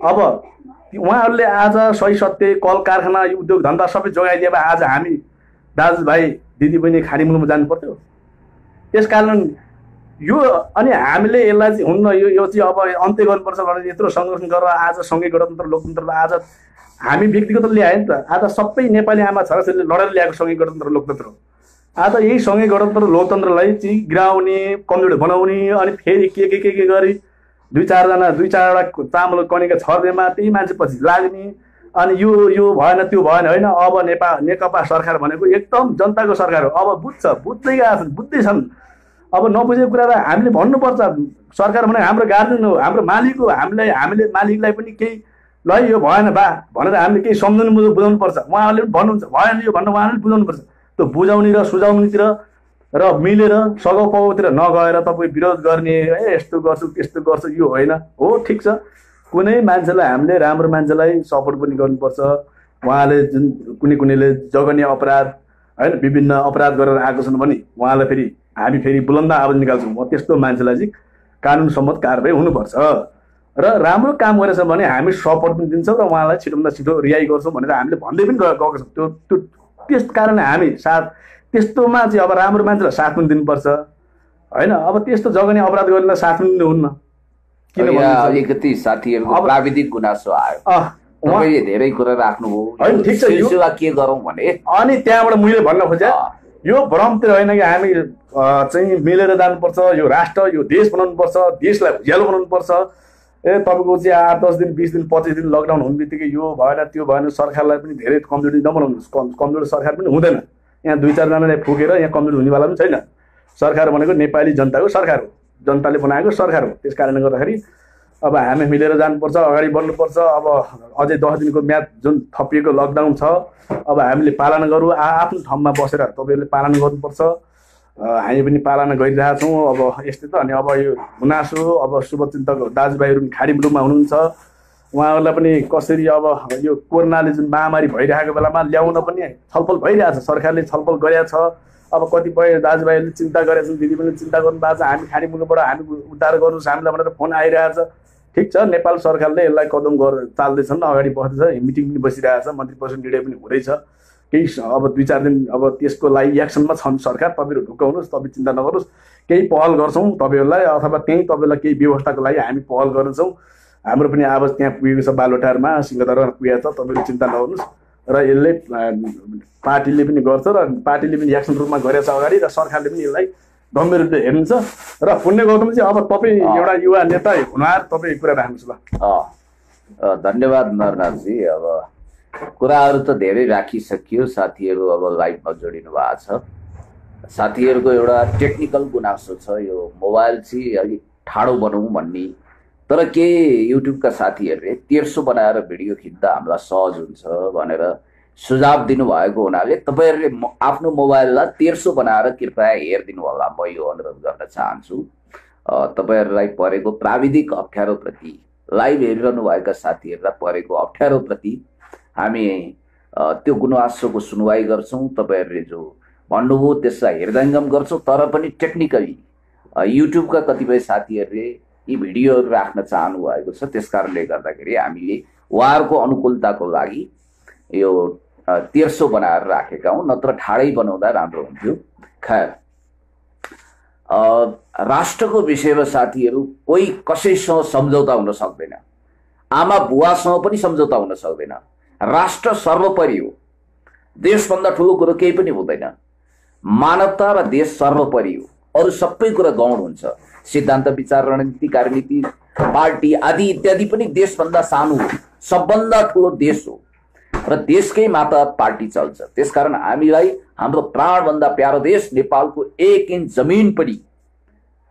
अब उहाँहरूले आज सही सत्य कल कारखाना उद्योग धन्दा सबै जोगाइदिए आज हामी दाजुभाइ दिदीबहिनी खाडी मुलुकमा जानु पर्थ्यो त्यस कारण यो अनि हामीले यसलाई चाहिँ हुन्न यो यो चाहिँ अब अन्त्य गर्नुपर्छ भनेर यत्रो सङ्घर्ष गरेर आज सङ्घीय गणतन्त्र लोकतन्त्रलाई आज हामी व्यक्तिगत ल्यायो नि त। आज सबै नेपाली आमा छोराछोरीले लडेर ल्याएको सङ्घीय गणतन्त्र लोकतन्त्र आज यही सङ्घीय गणतन्त्र लोकतन्त्रलाई चाहिँ गिराउने कमजोर बनाउने अनि फेरि के के के के गरी दुई चारजना दुई चारवटा चामल कनेका छर्देमा त्यही मान्छे पछि लाग्ने अनि यो यो भएन त्यो भएन होइन? अब नेपाल नेकपा सरकार भनेको एकदम जनताको सरकार हो। अब बुझ्छ बुझ्दै गएको छन् बुझ्दैछन् अब नबुझेको कुरालाई हामीले भन्नुपर्छ। सरकार भने हाम्रो गार्जेन हो हाम्रो मालिक हो हामीलाई हामीले मालिकलाई पनि केही ल है यो भएन बा भनेर हामीले केही सम्झाउनु बुझ बुझाउनु पर्छ उहाँहरूले पनि भन्नुहुन्छ भएन यो भनेर उहाँहरूले पनि बुझाउनु पर्छ त्यो बुझाउने र सुझाउनेतिर र मिलेर सघाउपघाउतिर नगएर तपाईँ विरोध गर्ने ए यस्तो गर्छु त्यस्तो गर्छु यो होइन। हो ठिक छ। कुनै मान्छेलाई हामीले राम्रो मान्छेलाई सपोर्ट पनि गर्नुपर्छ। उहाँले जुन कुनै कुनैले जघन्य अपराध होइन विभिन्न अपराध गरेर आएको छन् भने उहाँलाई फेरि हामी फेरि बुलन्द आवाज निकाल्छौँ। म त्यस्तो मान्छेलाई चाहिँ कानुन सम्मत कारवाही हुनुपर्छ। र राम्रो काम गरेछ भने हामी सपोर्ट पनि दिन्छौँ र उहाँलाई छिटोभन्दा छिटो रिहाई गर्छौँ भनेर हामीले भन्दै पनि गए- गएको छौँ। त्यो त्यो त्यस कारणले हामी साथ त्यस्तोमा चाहिँ अब राम्रो मान्छेलाई साथ पनि दिनुपर्छ। होइन? अब त्यस्तो जग्गा अपराध गर्नेलाई साथ पनि दिनुहुन्न। किन? अलिकति साथीहरूको प्राविधिक गुनासो आयो। तपाईँले धेरै कुरा राख्नुभयो। होइन, ठिक छ, के गरौँ भने? अनि त्यहाँबाट मैले भन्न खोजेँ। यो भ्रमतिर होइन कि हामी चाहिँ मिलेर जानुपर्छ यो राष्ट्र यो देश बनाउनुपर्छ देशलाई उज्यालो बनाउनुपर्छ। ए तपाईँको चाहिँ आठ दस दिन बिस दिन पच्चिस दिन लकडाउन हुने बित्तिकै यो भएन त्यो भएन सरकारलाई पनि धेरै कमजोरी नबनाउनुहोस् कम कमजोर सरकार पनि हुँदैन। यहाँ दुई चारजनाले फुकेर यहाँ कमजोर हुनेवाला पनि छैन। सरकार भनेको नेपाली जनताको सरकार हो। जनताले बनाएको सरकार हो। त्यस कारणले गर्दाखेरि अब हामी मिलेर जानुपर्छ अगाडि बढ्नुपर्छ। अब अझै दस दिनको म्याद जुन थपिएको लकडाउन छ अब हामीले पालना गरौँ। आ आफ्नो ठाउँमा बसेर तपाईँहरूले पालना गर्नुपर्छ। हामी पनि पालना गरिरहेका छौँ अब यस्तै त अनि अब यो गुनासो अब शुभचिन्तक दाजुभाइहरू पनि खाडी हुनुहुन्छ। उहाँहरूलाई पनि कसरी अब यो कोरोनाले जुन महामारी भइरहेको बेलामा ल्याउन पनि छलफल भइरहेछ। सरकारले छलफल गरेका छ। अब कतिपय दाजुभाइहरूले चिन्ता गरेका छन् दिदी पनि चिन्ता गर्नु भएको छ। हामी खाडी मुलुकबाट हामी उद्धार गर्नुहोस् हामीलाई भनेर फोन आइरहेछ। ठिक छ नेपाल सरकारले यसलाई कदम गरेर चाल्दैछन् अगाडि बढ्दैछ मिटिङ पनि बसिरहेछ मन्त्री परिषद निर्णय पनि हुँदैछ। केही अब दुई चार दिन अब त्यसको लागि एक्सनमा छन् सरकार तपाईँहरू ढुकाउनुहोस् तपाईँ चिन्ता नगर्नुहोस् केही पहल गर्छौँ तपाईँहरूलाई अथवा त्यहीँ तपाईँलाई केही व्यवस्थाको लागि हामी पहल गर्छौँ हाम्रो पनि आवाज त्यहाँ पुगेको छ बालोटारमा सिंहदरबारमा पुगेको छ तपाईँहरू चिन्ता नगर्नुहोस्। र यसले पार्टीले पनि गर्छ र पार्टीले पनि एक्सन रूपमा गरेछ अगाडि र सरकारले पनि यसलाई गम्भीर रूपले हेर्नुहुन्छ र पुण्य गौतम चाहिँ अब तपाईँ। एउटा युवा नेता हुनार तपाईँ कुरा राख्नुहोस् ल। धन्यवाद नरनाथजी। अब कुराहरू त धेरै राखिसकियो। साथीहरू अब लाइभमा जोडिनु भएको छ। साथीहरूको एउटा टेक्निकल गुनासो छ। यो मोबाइल चाहिँ अलिक ठाडो बनाउँ भन्ने। तर केही युट्युबका साथीहरूले तेर्सो बनाएर भिडियो खिच्दा हामीलाई सहज हुन्छ भनेर सुझाव दिनुभएको हुनाले तपाईँहरूले आफ्नो मोबाइललाई तेर्सो बनाएर कृपया हेरिदिनु होला म यो अनुरोध गर्न चाहन्छु। तपाईँहरूलाई परेको प्राविधिक अप्ठ्यारोप्रति लाइभ हेरिरहनु भएका साथीहरूलाई परेको अप्ठ्यारोप्रति हामी त्यो गुनासोको सुनवाई गर्छौँ। तपाईँहरूले जो भन्नुभयो त्यसलाई हृदयङ्गम गर्छौँ। तर पनि टेक्निकली युट्युबका कतिपय साथीहरूले यी भिडियोहरू राख्न चाहनु भएको छ। त्यस कारणले गर्दाखेरि हामीले उहाँहरूको अनुकूलताको लागि यो तेर्सो बनाएर राखेका हौँ नत्र ठाडै बनाउँदा राम्रो हुन्थ्यो। खैर राष्ट्रको विषयमा साथीहरू कोही कसैसँग सम्झौता हुन सक्दैन। आमा बुवासँग पनि सम्झौता हुन सक्दैन। राष्ट्र सर्वोपरि हो। देशभन्दा ठुलो कुरो केही पनि हुँदैन। मानवता र देश सर्वोपरि हो। अरू सबै कुरा गौण हुन्छ। सिद्धान्त विचार रणनीति कार्यनीति पार्टी आदि इत्यादि पनि देशभन्दा सानो हो। सबभन्दा ठुलो देश हो। र देशकै माता पार्टी चल्छ। त्यसकारण हामीलाई हाम्रो प्राणभन्दा प्यारो देश नेपालको एक इन्च जमिन पनि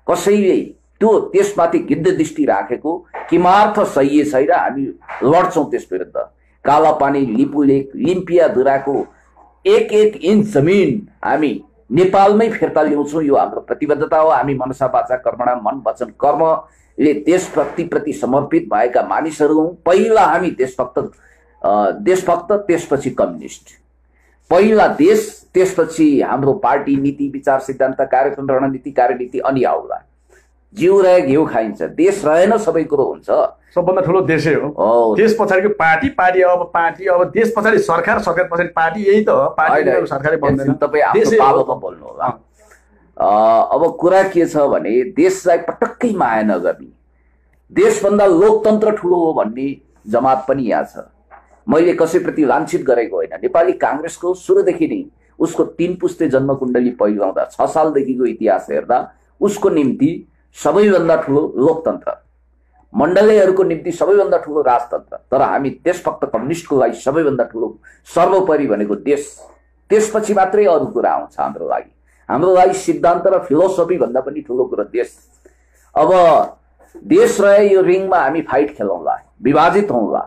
कसैले त्यो त्यसमाथि गिद्ध दृष्टि राखेको किमार्थ सही छैन हामी लड्छौँ त्यस विरुद्ध। कालापानी लिपुलेक लिम्पिया धुराको एक एक इन्च जमिन हामी नेपालमै फिर्ता ल्याउँछौँ यो हाम्रो प्रतिबद्धता हो। हामी मनसा बाचा कर्मणा मन वचन कर्मले देशभक्ति प्रति समर्पित भएका मानिसहरू हौँ। पहिला हामी देशभक्त देशभक्त त्यसपछि कम्युनिस्ट। पहिला देश त्यसपछि हाम्रो पार्टी नीति विचार सिद्धान्त कार्यक्रम रणनीति कार्यनीति अनि आउला। जिउ रहे घिउ खाइन्छ। देश रहेन सबै कुरो हुन्छ। सबभन्दा ठुलो देशै हो। देश पछाडिको पार्टी पार्टी अब पार्टी अब देश पछाडि सरकार सरकार पछाडि पार्टी यही त हो। पार्टी सरकारै बन्दैन। एकछिन तपाईँ आफ्नो देशै हो। पालोमा बोल्नु होला। अब कुरा के छ भने देशलाई पटक्कै माया नगर्ने। देशभन्दा लोकतन्त्र ठुलो हो भन्ने जमात पनि यहाँ छ। मैले कसैप्रति लान्छित गरेको होइन। नेपाली काङ्ग्रेसको सुरुदेखि नै उसको तिन पुस्ते जन्मकुण्डली पहिलाउँदा छ सालदेखिको इतिहास हेर्दा उसको निम्ति सबैभन्दा ठुलो लोकतन्त्र। मण्डलीहरूको निम्ति सबैभन्दा ठुलो राजतन्त्र। तर हामी देशभक्त कम्युनिस्टको लागि सबैभन्दा ठुलो सर्वोपरि भनेको देश। त्यसपछि मात्रै अरू कुरा आउँछ हाम्रो लागि। हाम्रो लागि सिद्धान्त र फिलोसफी भन्दा पनि ठुलो कुरो देश। अब देश रहे यो रिङमा हामी फाइट खेलौँला विभाजित हौँला।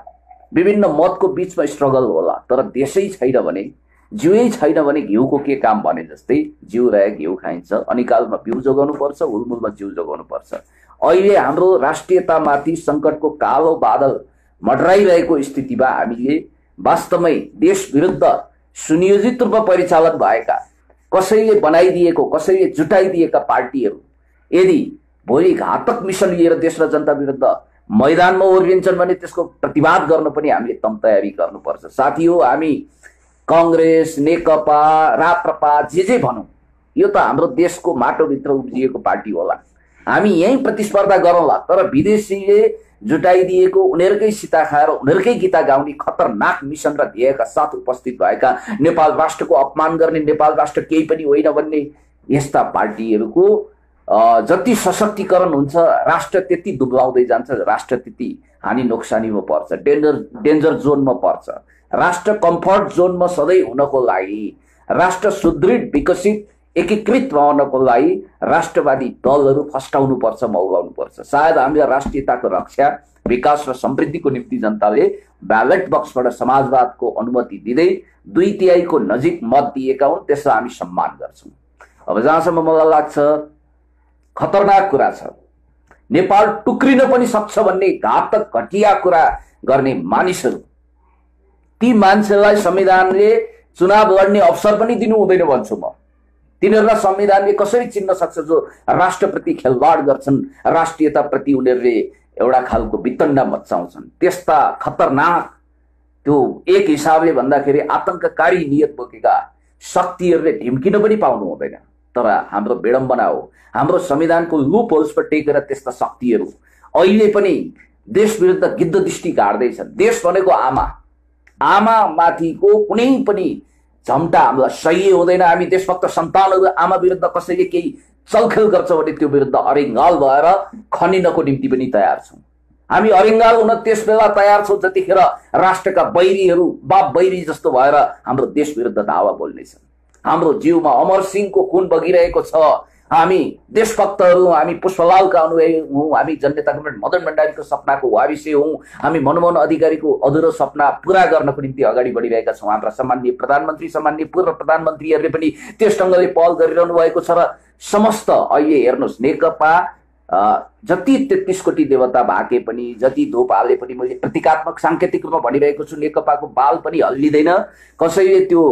विभिन्न मतको बिचमा स्ट्रगल होला तर देशै छैन भने जिउै छैन भने घिउको के काम भने जस्तै जिउ रहे घिउ खाइन्छ अनिकालमा बिउ जोगाउनु पर्छ हुलमुलमा जिउ जोगाउनु पर्छ अहिले हाम्रो राष्ट्रियतामाथि सङ्कटको कालो बादल मड्राइरहेको स्थितिमा हामीले वास्तवमै देश विरुद्ध सुनियोजित रूपमा परिचालन भएका कसैले बनाइदिएको कसैले जुटाइदिएका पार्टीहरू यदि भोलि घातक मिसन लिएर देश र जनता विरुद्ध मैदानमा ओर्लिन्छन् भने त्यसको प्रतिवाद गर्न पनि हामीले तम तयारी गर्नुपर्छ। साथी हो हामी कङ्ग्रेस नेकपा राप्रपा जे जे भनौँ यो त हाम्रो देशको माटोभित्र उब्जिएको पार्टी होला। हामी यहीँ प्रतिस्पर्धा गरौँला तर विदेशीले जुटाइदिएको उनीहरूकै सिता खाएर उनीहरूकै गीता गाउने खतरनाक मिसन र ध्येयका साथ उपस्थित भएका नेपाल राष्ट्रको अपमान गर्ने नेपाल राष्ट्र केही पनि होइन भन्ने यस्ता पार्टीहरूको जति सशक्तिकरण हुन्छ राष्ट्र त्यति दुब्लाउँदै जान्छ राष्ट्र त्यति हानि नोक्सानीमा पर्छ डेन्जर डेन्जर जोनमा पर्छ। राष्ट्र कम्फर्ट जोनमा सधैँ हुनको लागि राष्ट्र सुदृढ विकसित एकीकृत रहनको लागि राष्ट्रवादी दलहरू फस्टाउनुपर्छ मौलाउनुपर्छ। सायद हामीलाई राष्ट्रियताको रक्षा विकास र समृद्धिको निम्ति जनताले ब्यालेट बक्सबाट समाजवादको अनुमति दिँदै दुई तिहाईको नजिक मत दिएका हुन् त्यसलाई हामी सम्मान गर्छौँ। अब जहाँसम्म मलाई लाग्छ खतरनाक कुरा छ। नेपाल टुक्रिन पनि सक्छ भन्ने घातक घटिया कुरा गर्ने मानिसहरू। ती मान्छेलाई संविधानले चुनाव लड्ने अवसर पनि दिनु हुँदैन भन्छु म। तिनीहरूलाई संविधानले कसरी चिन्न सक्छ जो राष्ट्रप्रति खेलवाड गर्छन् राष्ट्रियताप्रति उनीहरूले एउटा खालको वितण्डा मचाउँछन् त्यस्ता खतरनाक त्यो एक हिसाबले भन्दाखेरि आतङ्ककारी नियत बोकेका शक्तिहरूले ढिम्किन पनि पाउनु हुँदैन। तर हाम्रो विडम्बना हो हाम्रो संविधानको लुप होल्समा टेकेर त्यस्ता शक्तिहरू। अहिले पनि देश विरुद्ध गिद्ध दृष्टि गाड्दैछन्। देश भनेको आमा। आमा माथिको कुनै पनि झम्टा हामीलाई सही हुँदैन। हामी देशभक्त सन्तानहरू आमा विरुद्ध कसैले केही चलखेल गर्छ भने त्यो विरुद्ध अरिङ्गाल भएर खनिनको निम्ति पनि तयार छौँ। हामी अरिङ्गाल हुन त्यस बेला तयार छौँ जतिखेर राष्ट्रका बैरीहरू बाप बैरी जस्तो भएर हाम्रो देश विरुद्ध दावा बोल्नेछन्। हाम्रो जिउमा अमर सिंहको खुन बगिरहेको छ। हामी देशभक्तहरू हामी पुष्पलालका अनुयायी हौँ हामी जननेता कमरेड मदन भण्डारीको सपनाको वारिसे हौँ। हामी मनमोहन अधिकारीको अधुरो सपना पुरा गर्नको निम्ति अगाडि बढिरहेका छौँ। हाम्रा सामान्य प्रधानमन्त्री सामान्य पूर्व प्रधानमन्त्रीहरूले पनि त्यस ढङ्गले पहल गरिरहनु भएको छ र समस्त अहिले हेर्नुहोस् नेकपा जति तेत्तिस कोटी देवता भाके पनि जति धोप हाले पनि मैले प्रतीकात्मक साङ्केतिक रूपमा भनिरहेको छु नेकपाको बाल पनि हल्लिँदैन। कसैले त्यो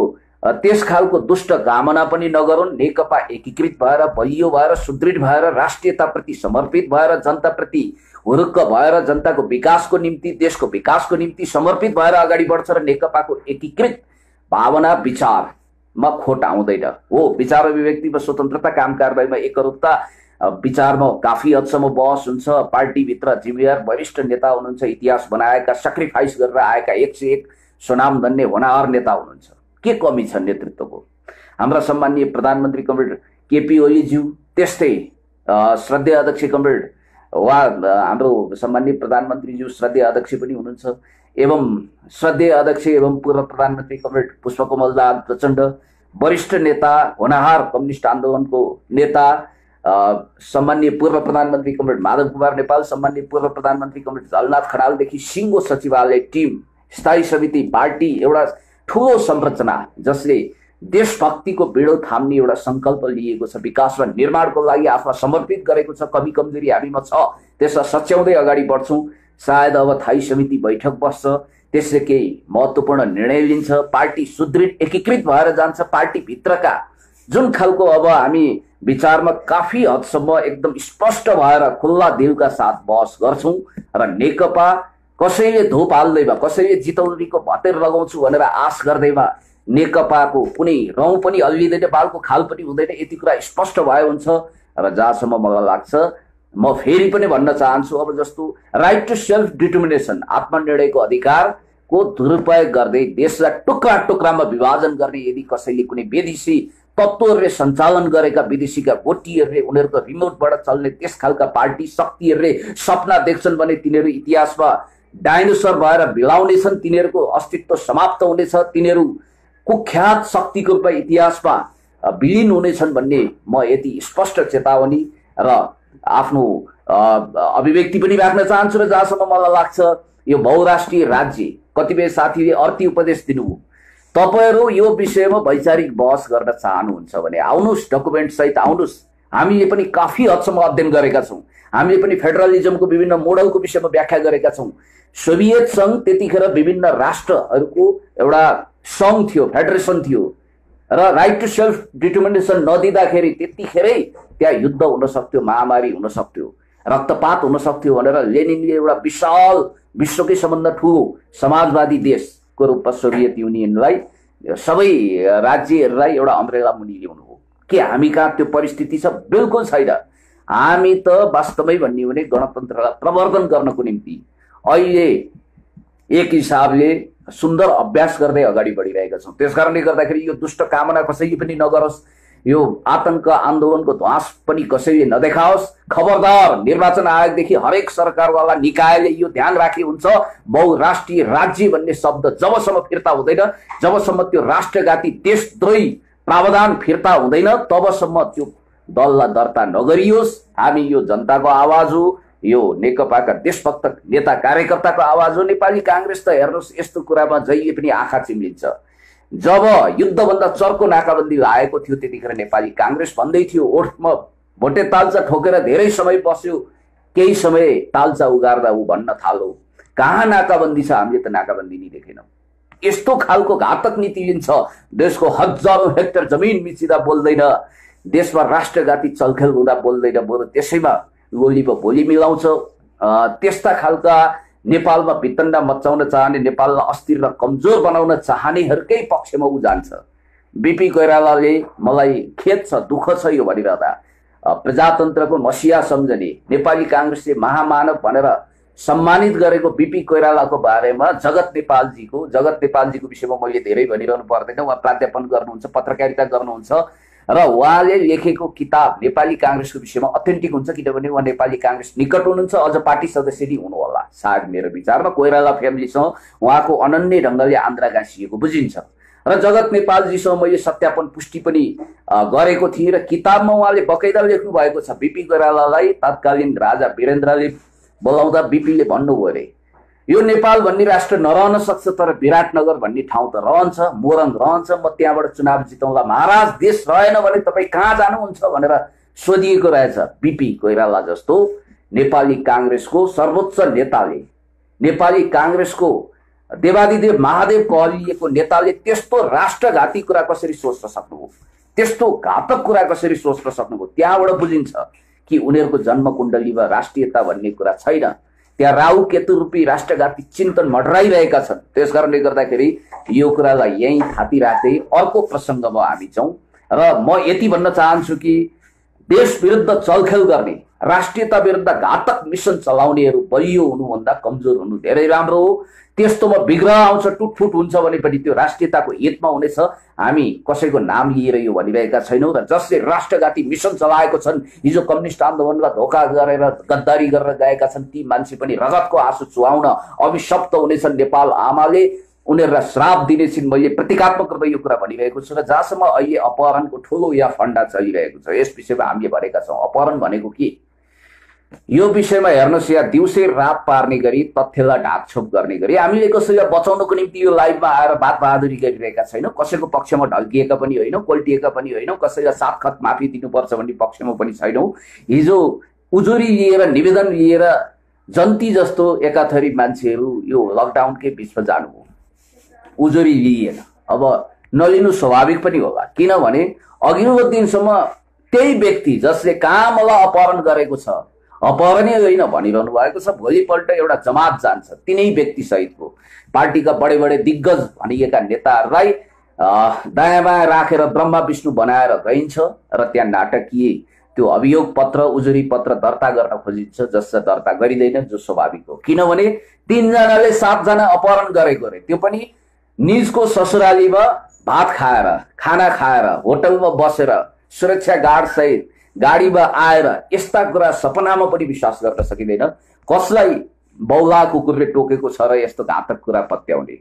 त्यस खालको दुष्ट कामना पनि नगरून्। नेकपा एकीकृत भएर बलियो भएर सुदृढ भएर राष्ट्रियताप्रति समर्पित भएर जनताप्रति हुरुक्क भएर जनताको विकासको निम्ति देशको विकासको निम्ति समर्पित भएर अगाडि बढ्छ र नेकपाको एकीकृत भावना विचारमा खोट आउँदैन। हो विचार अभिव्यक्तिमा स्वतन्त्रता काम कारबाहीमा एकरूपता विचारमा काफी हदसम्म बहस हुन्छ। पार्टीभित्र जिम्मेवार वरिष्ठ नेता हुनुहुन्छ इतिहास बनाएका सेक्रिफाइस गरेर आएका एक से एक सुनाम धन्य होनाहार नेता हुनुहुन्छ। के कमी छ नेतृत्वको? हाम्रा सम्मानीय प्रधानमन्त्री कमरेड केपी ओलीज्यू त्यस्तै अ, श्रद्धेय अध्यक्ष कमरेड वा हाम्रो सम्मानीय प्रधानमन्त्रीज्यू श्रद्धेय अध्यक्ष पनि हुनुहुन्छ। एवं श्रद्धेय अध्यक्ष एवं पूर्व प्रधानमन्त्री कमरेड पुष्पकमल दाहाल प्रचण्ड वरिष्ठ नेता होनाहार कम्युनिस्ट आन्दोलनको नेता सम्मानीय पूर्व प्रधानमन्त्री कमरेड माधव कुमार नेपाल सम्मानीय पूर्व प्रधानमन्त्री कमरेड झलनाथ खनालदेखि सिङ्गो सचिवालय टिम स्थायी समिति पार्टी एउटा ठुलो संरचना जसले देशभक्तिको बिडो थाम्ने एउटा सङ्कल्प लिएको छ विकास र निर्माणको लागि आफूलाई समर्पित गरेको छ कमी कमजोरी हामीमा छ। त्यसलाई सच्याउँदै अगाडि बढ्छौँ। सायद अब थाई समिति बैठक बस्छ। त्यसले केही महत्त्वपूर्ण निर्णय लिन्छ। पार्टी सुदृढ एकीकृत भएर जान्छ। पार्टीभित्रका जुन खालको अब हामी विचारमा काफी हदसम्म एकदम स्पष्ट भएर खुल्ला दिलका साथ बहस गर्छौँ। र नेकपा कसैले धोप हाल्दैमा कसैले जितौलीको भतेर लगाउँछु भनेर आश गर्दैमा नेकपाको कुनै रौँ पनि हल्लिँदैन बालको खाल पनि हुँदैन यति कुरा स्पष्ट भयो हुन्छ र जहाँसम्म मलाई लाग्छ म फेरि पनि भन्न चाहन्छु अब जस्तो राइट टु सेल्फ डिटर्मिनेसन आत्मनिर्णयको अधिकारको दुरुपयोग गर्दै देशलाई टुक्रा टुक्रामा विभाजन गर्ने यदि कसैले कुनै विदेशी तत्त्वहरूले सञ्चालन गरेका विदेशीका गोटीहरूले उनीहरूको रिमोटबाट चल्ने त्यस खालका पार्टी शक्तिहरूले सपना देख्छन् भने तिनीहरू इतिहासमा डाइनोसर भएर बिलाउनेछन् तिनीहरूको अस्तित्व समाप्त हुनेछ। तिनीहरू कुख्यात शक्तिको रूपमा इतिहासमा विलिन हुनेछन् भन्ने म यति स्पष्ट चेतावनी र आफ्नो अभिव्यक्ति पनि राख्न चाहन्छु र जहाँसम्म मलाई लाग्छ यो बहुराष्ट्रिय राज्य कतिपय साथीले अर्थी उपदेश दिनुभयो। तपाईँहरू यो विषयमा वैचारिक बहस गर्न चाहनुहुन्छ भने आउनुहोस् डकुमेन्ट सहित आउनुहोस्। हामीले पनि काफी हदसम्म अध्ययन गरेका छौँ। हामीले पनि फेडरलिजमको विभिन्न मोडलको विषयमा व्याख्या गरेका छौँ। सोभियत सङ्घ त्यतिखेर विभिन्न राष्ट्रहरूको एउटा सङ्घ थियो फेडरेसन थियो। र राइट टु सेल्फ डिटर्मिनेसन नदिँदाखेरि त्यतिखेरै त्यहाँ युद्ध हुन सक्थ्यो महामारी हुन सक्थ्यो रक्तपात हुन सक्थ्यो भनेर लेनिनले एउटा विशाल विश्वकै सबभन्दा ठुलो समाजवादी देशको रूपमा सोभियत युनियनलाई सबै राज्यहरूलाई एउटा अम्ब्रेला मुनि ल्याउनु हो। के हामी कहाँ त्यो परिस्थिति छ? बिल्कुल छैन। हामी त वास्तवमै भन्ने हो भने गणतन्त्रलाई प्रवर्धन गर्नको निम्ति अहिले एक हिसाबले सुन्दर अभ्यास गर्दै अगाडि बढिरहेका छौँ। त्यस कारणले गर्दाखेरि यो दुष्ट कामना कसैले पनि नगरोस् यो आतंक आन्दोलनको ध्वास पनि कसैले नदेखाओस्। खबरदार निर्वाचन आयोगदेखि हरेक सरकारवाला निकायले यो ध्यान राखे हुन्छ। बहुराष्ट्रिय राज्य भन्ने शब्द जबसम्म फिर्ता हुँदैन जबसम्म त्यो राष्ट्रघाती देशद्रोही प्रावधान फिर्ता हुँदैन तबसम्म त्यो दललाई दर्ता नगरियोस्। हामी यो जनताको आवाज हो। यो नेकपाका देशभक्त नेता कार्यकर्ताको आवाज हो नेपाली काङ्ग्रेस त हेर्नुहोस् यस्तो कुरामा जहिले पनि आँखा चिम्लिन्छ। जब युद्धभन्दा चर्को नाकाबन्दी लागेको थियो त्यतिखेर नेपाली काङ्ग्रेस भन्दै थियो ओठमा भोटे ताल्चा ठोकेर धेरै समय बस्यो केही समय ताल्चा उगार्दा ऊ भन्न थालो कहाँ नाकाबन्दी छ हामीले त नाकाबन्दी नै देखेनौँ। यस्तो खालको घातक नीति लिन्छ देशको हजारौँ हेक्टर जमिन मिचिँदा बोल्दैन देशमा राष्ट्रघाती चलखेल हुँदा बोल्दैन बरु त्यसैमा गोलीमा भोलि मिलाउँछ। त्यस्ता खालका नेपालमा भितन्डा मचाउन चाहने नेपाललाई अस्थिर र कमजोर बनाउन चाहनेहरूकै पक्षमा ऊ जान्छ। बिपी कोइरालाले मलाई खेद छ दुःख छ यो भनिरहँदा। प्रजातन्त्रको मसिया सम्झने नेपाली काङ्ग्रेसले महामानव भनेर सम्मानित गरेको बिपी कोइरालाको बारेमा जगत नेपालजीको जगत नेपालजीको विषयमा मैले धेरै भनिरहनु पर्दैन उहाँ प्राध्यापन गर्नुहुन्छ पत्रकारिता गर्नुहुन्छ। र उहाँले लेखेको किताब नेपाली काङ्ग्रेसको विषयमा अथेन्टिक हुन्छ किनभने उहाँ नेपाली काङ्ग्रेस निकट हुनुहुन्छ अझ पार्टी सदस्य नै हुनुहोला। सायद मेरो विचारमा कोइराला फ्यामिलीसँग उहाँको अनन्य ढङ्गले आन्द्रा गाँसिएको बुझिन्छ। र जगत नेपालजीसँग मैले सत्यापन पुष्टि पनि गरेको थिएँ र किताबमा उहाँले बकैदा लेख्नु भएको छ बिपी कोइरालालाई तत्कालीन राजा वीरेन्द्रले बोलाउँदा बिपीले भन्नुभयो अरे यो नेपाल भन्ने राष्ट्र नरहन सक्छ तर विराटनगर भन्ने ठाउँ त रहन्छ मोरङ रहन्छ। म त्यहाँबाट चुनाव जिताउँला महाराज देश रहेन भने तपाईँ कहाँ जानुहुन्छ भनेर सोधिएको रहेछ बिपी कोइराला जस्तो नेपाली काङ्ग्रेसको सर्वोच्च नेताले। नेपाली काङ्ग्रेसको देवादिदेव महादेव कहलिएको नेताले त्यस्तो राष्ट्रघाती कुरा कसरी सोच्न सक्नुभयो? त्यस्तो घातक कुरा कसरी सोच्न सक्नुभयो? त्यहाँबाट बुझिन्छ कि उनीहरूको जन्म कुण्डलीमा राष्ट्रियता भन्ने कुरा छैन। त्यहाँ राहु केतु रूपी राष्ट्रघाती चिन्तन मडराइरहेका छन्। त्यस कारणले गर्दाखेरि यो कुरालाई यहीँ थापी राख्दै अर्को प्रसङ्गमा हामी जाउँ र म यति भन्न चाहन्छु कि देश विरुद्ध चलखेल गर्ने राष्ट्रियता विरुद्ध घातक मिसन चलाउनेहरू बलियो हुनुभन्दा कमजोर हुनु धेरै राम्रो हो। त्यस्तोमा विग्रह आउँछ टुटफुट हुन्छ भने पनि त्यो राष्ट्रियताको हितमा हुनेछ। हामी कसैको नाम लिएर यो भनिरहेका छैनौँ र जसले राष्ट्रघाती मिसन चलाएको छन् हिजो कम्युनिस्ट आन्दोलनलाई धोका गरेर गद्दारी गरेर गएका छन् ती मान्छे पनि रगतको आँसु चुहाउन अभिशप्त हुनेछन् नेपाल आमाले। उनीहरूलाई श्राप दिनेछिन् मैले प्रतीकात्मक रूपमा यो कुरा भनिरहेको छु र जहाँसम्म अहिले अपहरणको ठुलो या फन्डा चलिरहेको छ यस विषयमा हामीले भनेका छौँ। अपहरण भनेको के? यो विषयमा हेर्नुहोस् यहाँ दिउँसै रात पार्ने गरी तथ्यलाई ढाकछोप गर्ने गरी हामीले कसैलाई बचाउनको निम्ति यो लाइभमा आएर बात बहादुरी गरिरहेका छैनौँ। कसैको पक्षमा ढल्किएका पनि होइनौँ कोल्टिएका पनि होइनौँ कसैलाई सात खत माफी दिनुपर्छ भन्ने पक्षमा पनि छैनौँ। हिजो उजुरी लिएर निवेदन लिएर जन्ती जस्तो एकाथरी मान्छेहरू यो लकडाउनकै बिचमा जानुभयो। उजुरी लिइएन। अब नलिनु स्वाभाविक पनि होला। किनभने अघिल्लो दिनसम्म त्यही व्यक्ति जसले कहाँ मलाई अपहरण गरेको छ अपहरणै होइन भनिरहनु भएको छ। भोलिपल्ट एउटा जमात जान्छ। तिनै व्यक्ति सहितको पार्टीका बडे बडे दिग्गज भनिएका नेताहरूलाई दायाँ बायाँ राखेर ब्रह्मा विष्णु बनाएर गइन्छ र त्यहाँ नाटकीय त्यो अभियोग पत्र उजुरी पत्र दर्ता गर्न खोजिन्छ जसलाई दर्ता गरिँदैन जो स्वाभाविक हो। किनभने तिनजनाले सातजना अपहरण गरेको अरे त्यो पनि निजको ससुरालीमा भात खाएर खाना खाएर होटलमा बसेर सुरक्षा गार्ड सहित गाडीमा आएर यस्ता कुरा सपनामा पनि विश्वास गर्न सकिँदैन। कसलाई बौला कुकुरले टोकेको छ र यस्तो घातक कुरा पत्याउने?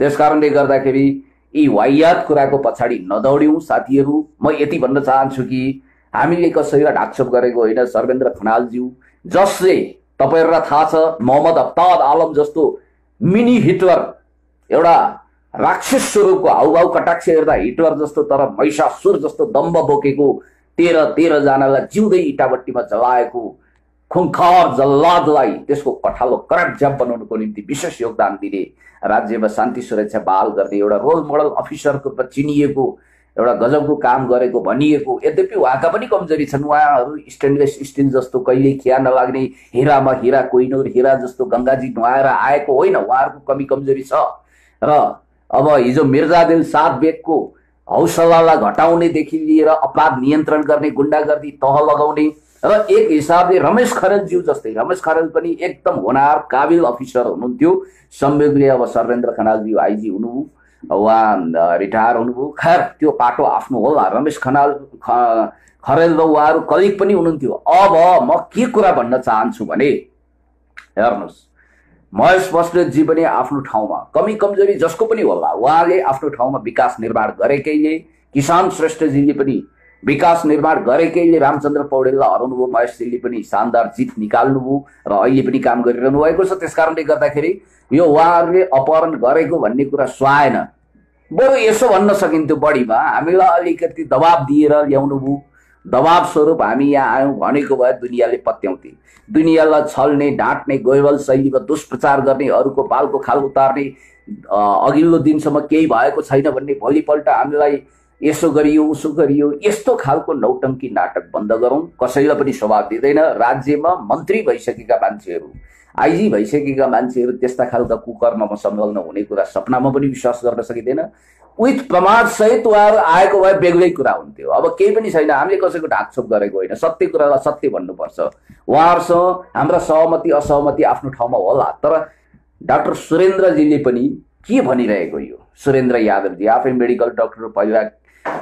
त्यस कारणले गर्दाखेरि यी वाहियात कुराको पछाडि नदौड्यौँ साथीहरू। म यति भन्न चाहन्छु कि हामीले कसैलाई ढाकछोप गरेको होइन सर्वेन्द्र खनालज्यू जसले तपाईँहरूलाई थाहा छ मोहम्मद अफ्ताब आलम जस्तो मिनी हिटलर एउटा राक्षस स्वरूपको हाउभाउ कटाक्ष हेर्दा हिटलर जस्तो तर महिषासुर जस्तो दम्ब बोकेको तेह्र तेह्रजनालाई जिउँदै इटाभट्टीमा जलाएको खुङखार जल्लादलाई त्यसको कठालो कराप बनाउनुको निम्ति विशेष योगदान दिने राज्यमा शान्ति सुरक्षा बहाल गर्ने एउटा रोल मोडल अफिसरको रूपमा चिनिएको एउटा गजबको काम गरेको भनिएको यद्यपि उहाँका पनि कमजोरी छन्। उहाँहरू स्टेनलेस स्टिल जस्तो कहिले खिया नलाग्ने हिरामा हिरा कोइनोर हिरा जस्तो गङ्गाजी नुहाएर आएको होइन। उहाँहरूको कमी कमजोरी छ। र अब हिजो मिर्जादेल सात बेगको हौसलालाई घटाउनेदेखि लिएर अपराध नियन्त्रण गर्ने गुन्डागर्दी तह लगाउने। र एक हिसाबले रमेश खरेलज्यू जस्तै रमेश खरेल पनि एकदम होनार काबिल अफिसर हुनुहुन्थ्यो। संयोगले अब सर्वेन्द्र खनालज्यू आइजी हुनुभयो उहाँ रिटायर हुनुभयो खैर त्यो पाटो आफ्नो होला। रमेश खनाल खरेल र उहाँहरू कलिग पनि हुनुहुन्थ्यो। अब म के कुरा भन्न चाहन्छु भने हेर्नुहोस्। महेश बस्नेतजी पनि आफ्नो ठाउँमा कमी कमजोरी जसको पनि होला उहाँले आफ्नो ठाउँमा विकास निर्माण गरेकैले किसान श्रेष्ठजीले पनि विकास निर्माण गरेकैले रामचन्द्र पौडेललाई हराउनुभयो महेशजीले पनि शानदार जित निकाल्नुभयो र अहिले पनि काम गरिरहनु भएको छ। त्यस कारणले गर्दाखेरि यो उहाँहरूले अपहरण गरेको भन्ने कुरा सुहाएन बरु यसो भन्न सकिन्थ्यो बढीमा हामीलाई अलिकति दबाब दिएर ल्याउनु भयो दबाब स्वरूप हामी यहाँ आयौँ भनेको भए दुनियाँले पत्याउँथे। दुनियाँलाई छल्ने ढाँट्ने गोइवल शैलीमा दुष्प्रचार गर्ने अरूको बालको खाल उतार्ने अघिल्लो दिनसम्म केही भएको छैन भन्ने भोलिपल्ट हामीलाई यसो गरियो उसो गरियो यस्तो खालको नौटङ्की नाटक बन्द गरौँ। कसैलाई पनि स्वभाव दिँदैन। राज्यमा मन्त्री भइसकेका मान्छेहरू आइजी भइसकेका मान्छेहरू त्यस्ता खालका कुकर्ममा संलग्न हुने कुरा सपनामा पनि विश्वास गर्न सकिँदैन। विथ प्रमाद सहित उहाँहरू आएको भए बेग्लै कुरा हुन्थ्यो। अब केही पनि छैन हामीले कसैको ढाकछोप गरेको होइन। सत्य कुरालाई सत्य भन्नुपर्छ। उहाँहरूसँग हाम्रा सहमति असहमति आफ्नो ठाउँमा होला। तर डाक्टर सुरेन्द्रजीले पनि के भनिरहेको यो? सुरेन्द्र यादवजी आफै मेडिकल डक्टर पहिला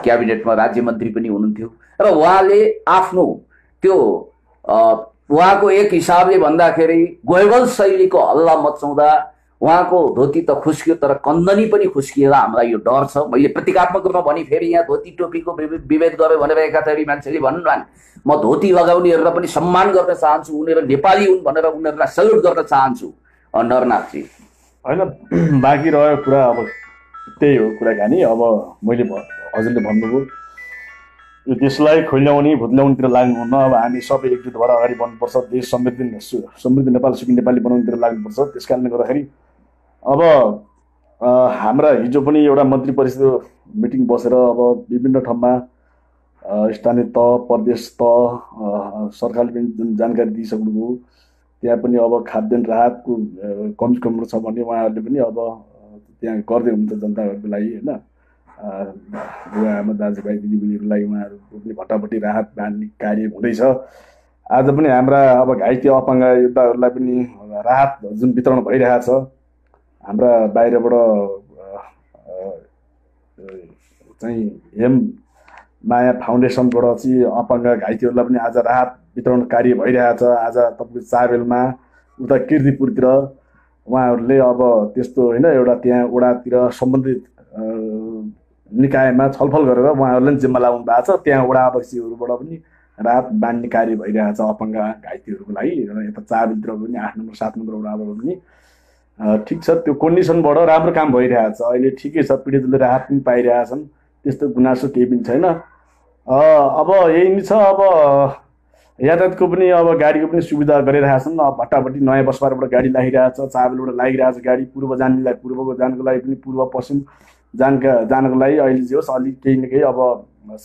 क्याबिनेटमा राज्य मन्त्री पनि हुनुहुन्थ्यो। र उहाँले आफ्नो त्यो उहाँको एक हिसाबले भन्दाखेरि गोइबल शैलीको हल्ला मचाउँदा उहाँको धोती त खुस्कियो तर कन्दनी पनि खुस्किएर हामीलाई यो डर छ। मैले प्रतीकात्मक रूपमा भने फेरि यहाँ धोती टोपीको विभेद गर्यो भनेर एकातरी मान्छेले। भन्नुभन् म धोती लगाउनेहरूलाई पनि सम्मान गर्न चाहन्छु। उनीहरू नेपाली हुन् भनेर उनीहरूलाई सल्युट गर्न चाहन्छु। नरनाथजी होइन बाँकी रह्यो कुरा अब त्यही हो कुराकानी। अब मैले हजुरले भन्नुभयो यो देशलाई खोल्याउने भुत्ल्याउनेतिर लाग्नुहुन्न। अब हामी सबै एकजुट भएर अगाडि बढ्नुपर्छ। देश समृद्धि समृद्ध नेपाल सुखी नेपाली बनाउनेतिर लाग्नुपर्छ। त्यस कारणले गर्दाखेरि अब हाम्रा हिजो पनि एउटा मन्त्री परिषद मिटिङ बसेर अब विभिन्न ठाउँमा स्थानीय तह प्रदेश तह सरकारले पनि जुन जानकारी दिइसक्नुभयो त्यहाँ पनि अब खाद्यान्न राहतको कमी कम छ भने उहाँहरूले पनि अब त्यहाँ गर्दै हुनुहुन्छ जनताहरूको लागि होइन? बुवा आमा दाजुभाइ दिदीबहिनीहरूलाई उहाँहरूको पनि भट्टाभट्टी राहत बाँड्ने कार्य हुँदैछ। आज पनि हाम्रा अब घाइते अपाङ्ग योद्धाहरूलाई पनि राहत जुन वितरण भइरहेछ हाम्रा बाहिरबाट चाहिँ हेम माया फाउन्डेसनबाट चाहिँ अपाङ्ग घाइतेहरूलाई पनि आज राहत वितरण कार्य भइरहेछ। आज तपाईँको चाबेलमा उता किर्तिपुरतिर उहाँहरूले अब त्यस्तो होइन एउटा त्यहाँ वडातिर सम्बन्धित निकायमा छलफल गरेर उहाँहरूले पनि जिम्मा लाउनु भएको छ। त्यहाँ वडा पनि राहत बाँड्ने कार्य भइरहेछ अपाङ्ग घाइतेहरूको लागि। यता चाबेलतिर पनि आठ नम्बर सात नम्बर वडाबाट पनि ठिक छ त्यो कन्डिसनबाट राम्रो काम भइरहेछ। अहिले ठिकै छ पीडितले राहत पनि पाइरहेछन्। त्यस्तो गुनासो केही पनि छैन। अब यही नै छ अब यातायातको पनि अब गाडीको पनि सुविधा गरिरहेछन्। अब भट्टाभट्टी नयाँ बसपारबाट गाडी लागिरहेछ चाबेलबाट लागिरहेछ गाडी। पूर्व जानेलाई पूर्वको जानको लागि पनि पूर्व पश्चिम जानका जानको लागि अहिले जे होस् अलिक केही न केही अब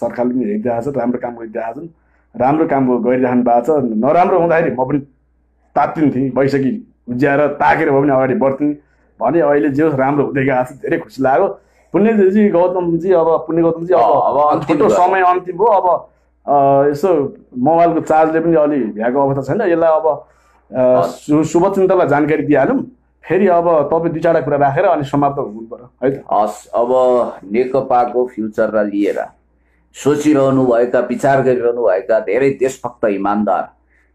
सरकारले पनि हेरिरहेछ राम्रो काम गरिरहेछन्। राम्रो काम गरिरहनु भएको छ। नराम्रो हुँदाखेरि म पनि तात्तिन्थेँ बैसकी उज्याएर ताकेर भए पनि अगाडि बढ्थेँ भने अहिले जे राम्रो हुँदै गएको छ धेरै खुसी लाग्यो। पुण्यजी गौतमजी अब पुण्य गौतमजी अब अब अन्तिम छोटो। समय अन्तिम हो। अब यसो मोबाइलको चार्जले पनि अलि भ्याएको अवस्था छैन। यसलाई अब शुभचिन्तकलाई जानकारी दिइहालौँ। फेरि अब तपाईँ दुई चारवटा कुरा राखेर अनि समाप्त हुनु पर्यो है त? हस् अब नेकपाको फ्युचरलाई लिएर सोचिरहनुभएका विचार गरिरहनुभएका धेरै देशभक्त इमान्दार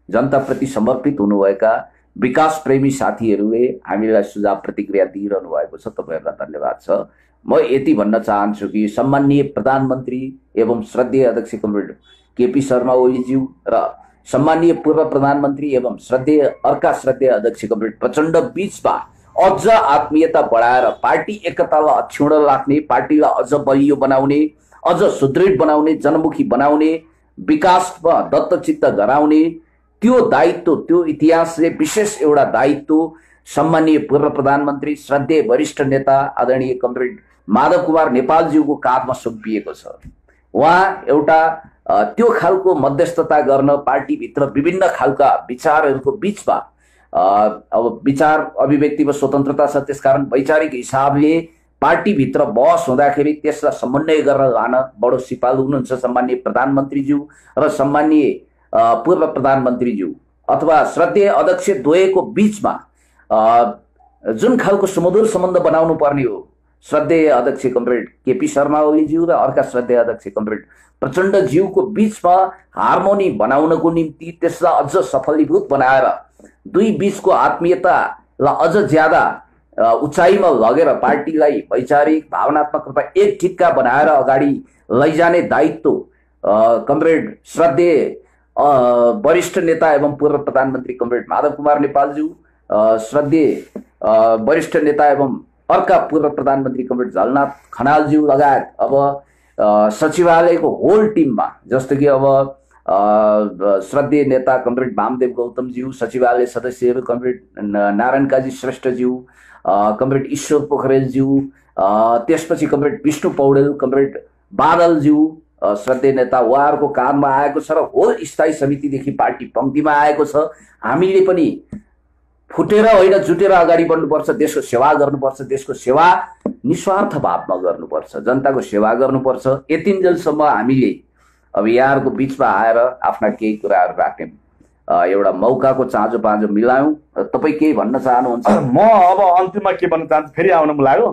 जनताप्रति समर्पित हुनुभएका विकास प्रेमी साथीहरूले हामीलाई सुझाव प्रतिक्रिया दिइरहनु भएको छ। तपाईँहरूलाई धन्यवाद छ। म यति भन्न चाहन्छु कि सम्माननीय प्रधानमन्त्री एवं श्रद्धेय अध्यक्ष कमरेड केपी शर्मा ओलीज्यू र सम्माननीय पूर्व प्रधानमन्त्री एवं श्रद्धेय अर्का श्रद्धेय अध्यक्ष कमरेड प्रचण्ड बिचमा अझ आत्मीयता बढाएर पार्टी एकतालाई अक्षुण्ण राख्ने पार्टीलाई अझ बलियो बनाउने अझ सुदृढ बनाउने जनमुखी बनाउने विकासमा दत्तचित्त गराउने त्यो दायित्व त्यो इतिहासले विशेष एउटा दायित्व सम्मानीय पूर्व प्रधानमन्त्री श्रद्धेय वरिष्ठ नेता आदरणीय कमरेड माधव कुमार नेपालज्यूको काँधमा सुम्पिएको छ। उहाँ एउटा त्यो खालको मध्यस्थता गर्न पार्टीभित्र विभिन्न खालका विचारहरूको बिचमा अब विचार अभिव्यक्तिमा स्वतन्त्रता छ त्यसकारण वैचारिक हिसाबले पार्टीभित्र बहस हुँदाखेरि त्यसलाई समन्वय गरेर लान बडो सिपालु हुनुहुन्छ सम्मान्य प्रधानमन्त्रीज्यू र सम्मान्य पूर्व प्रधानमन्त्रीज्यू अथवा श्रद्धेय अध्यक्ष द्वयको बिचमा जुन खालको सुमधुर सम्बन्ध बनाउनु पर्ने हो श्रद्धेय अध्यक्ष कमरेड केपी शर्मा ओलीज्यू र अर्का श्रद्धेय अध्यक्ष कमरेड प्रचण्डज्यूको बिचमा हार्मोनी बनाउनको निम्ति त्यसलाई अझ सफलीभूत बनाएर दुई बिचको आत्मीयतालाई अझ ज्यादा उचाइमा लगेर पार्टीलाई वैचारिक भावनात्मक रूपमा एक ठिक्का बनाएर अगाडि लैजाने दायित्व कमरेड श्रद्धेय वरिष्ठ नेता एवं पूर्व प्रधानमन्त्री कमरेड माधव कुमार नेपालज्यू श्रद्धेय वरिष्ठ नेता एवं अर्का पूर्व प्रधानमन्त्री कमरेड झलनाथ खनालज्यू लगायत अब सचिवालयको होल टिममा जस्तो कि अब श्रद्धेय नेता कमरेड वामदेव गौतमज्यू सचिवालय सदस्यहरू कमरेड नारायण काजी श्रेष्ठज्यू कमरेड ईश्वर पोखरेलज्यू त्यसपछि कमरेड विष्णु पौडेल कमरेड बादलज्यू श्रद्धेय नेता उहाँहरूको काममा आएको छ र होल स्थायी समितिदेखि पार्टी पङ्क्तिमा आएको छ। हामीले पनि फुटेर होइन जुटेर अगाडि बढ्नुपर्छ देशको सेवा गर्नुपर्छ देशको सेवा निस्वार्थ भावमा गर्नुपर्छ जनताको सेवा गर्नुपर्छ। यतिन्जेलसम्म हामीले अब यहाँहरूको बिचमा आएर आफ्ना केही कुराहरू राख्ने अ, एउटा मौकाको चाँजो पाँजो मिलायौँ। तपाईँ केही भन्न चाहनुहुन्छ? म अब अन्तिममा के भन्न चाहन्छु फेरि आउनु लाग्यो।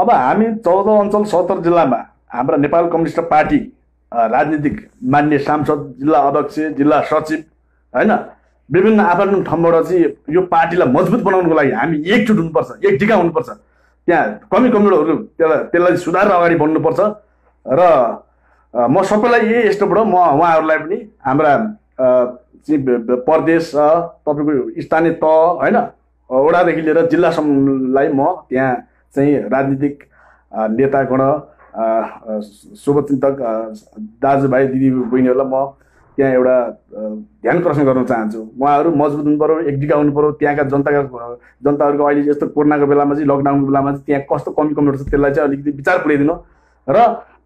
अब हामी चौध अञ्चल सत्तर जिल्लामा हाम्रा नेपाल कम्युनिस्ट पार्टी राजनीतिक मान्य सांसद जिल्ला अध्यक्ष जिल्ला सचिव होइन? विभिन्न आफ्नो ठाउँबाट चाहिँ यो पार्टीलाई मजबुत बनाउनुको लागि हामी एकजुट हुनुपर्छ एक टिका हुनुपर्छ। त्यहाँ कमी कमजोरहरू त्यसलाई त्यसलाई सुधारेर अगाडि बढ्नुपर्छ। र म सबैलाई यही यस्तोबाट म उहाँहरूलाई पनि हाम्रा चाहिँ प्रदेश तपाईँको स्थानीय तह होइन? वडादेखि लिएर जिल्लासम्मलाई म त्यहाँ चाहिँ राजनीतिक नेतागण शुभचिन्तक दाजुभाइ दिदी बहिनीहरूलाई म त्यहाँ एउटा ध्यान प्रश्न गर्न चाहन्छु। उहाँहरू मजबुत हुनु पऱ्यो एकडिका हुनु पऱ्यो त्यहाँका जनताका जनताहरूको अहिले यस्तो कोरोनाको बेलामा चाहिँ लकडाउनको बेलामा चाहिँ त्यहाँ कस्तो कमी कमजोर छ त्यसलाई चाहिँ अलिकति विचार पुर्याइदिनु र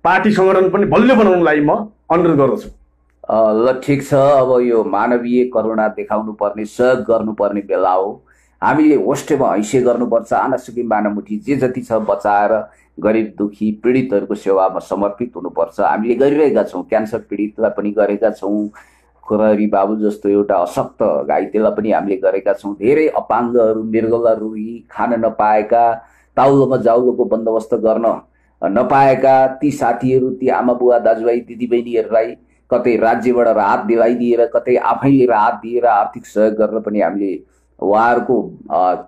पार्टी सङ्गठन पनि बलियो बनाउनुको लागि म अनुरोध गर्दछु। ल ठिक छ। अब यो मानवीय करुणा देखाउनु पर्ने सहयोग गर्नुपर्ने बेला हो। हामीले होस्टेमा हैसे गर्नुपर्छ। आनासुकी मानवमुठी जे जति छ बचाएर गरिब दुखी पीडितहरूको सेवामा समर्पित हुनुपर्छ। हामीले गरिरहेका छौँ। क्यान्सर पीडितलाई पनि गरेका छौँ। खुरहरी बाबु जस्तो एउटा अशक्त घाइतेलाई पनि हामीले गरेका छौँ। धेरै अपाङ्गहरू मृगला रोगी खान नपाएका ताउलोमा जाउलोको बन्दोबस्त गर्न नपाएका ती साथीहरू ती आमा बुवा दाजुभाइ दिदीबहिनीहरूलाई कतै राज्यबाट राहत दिलाइदिएर कतै आफैले राहत दिएर आर्थिक सहयोग गरेर पनि हामीले उहाँहरूको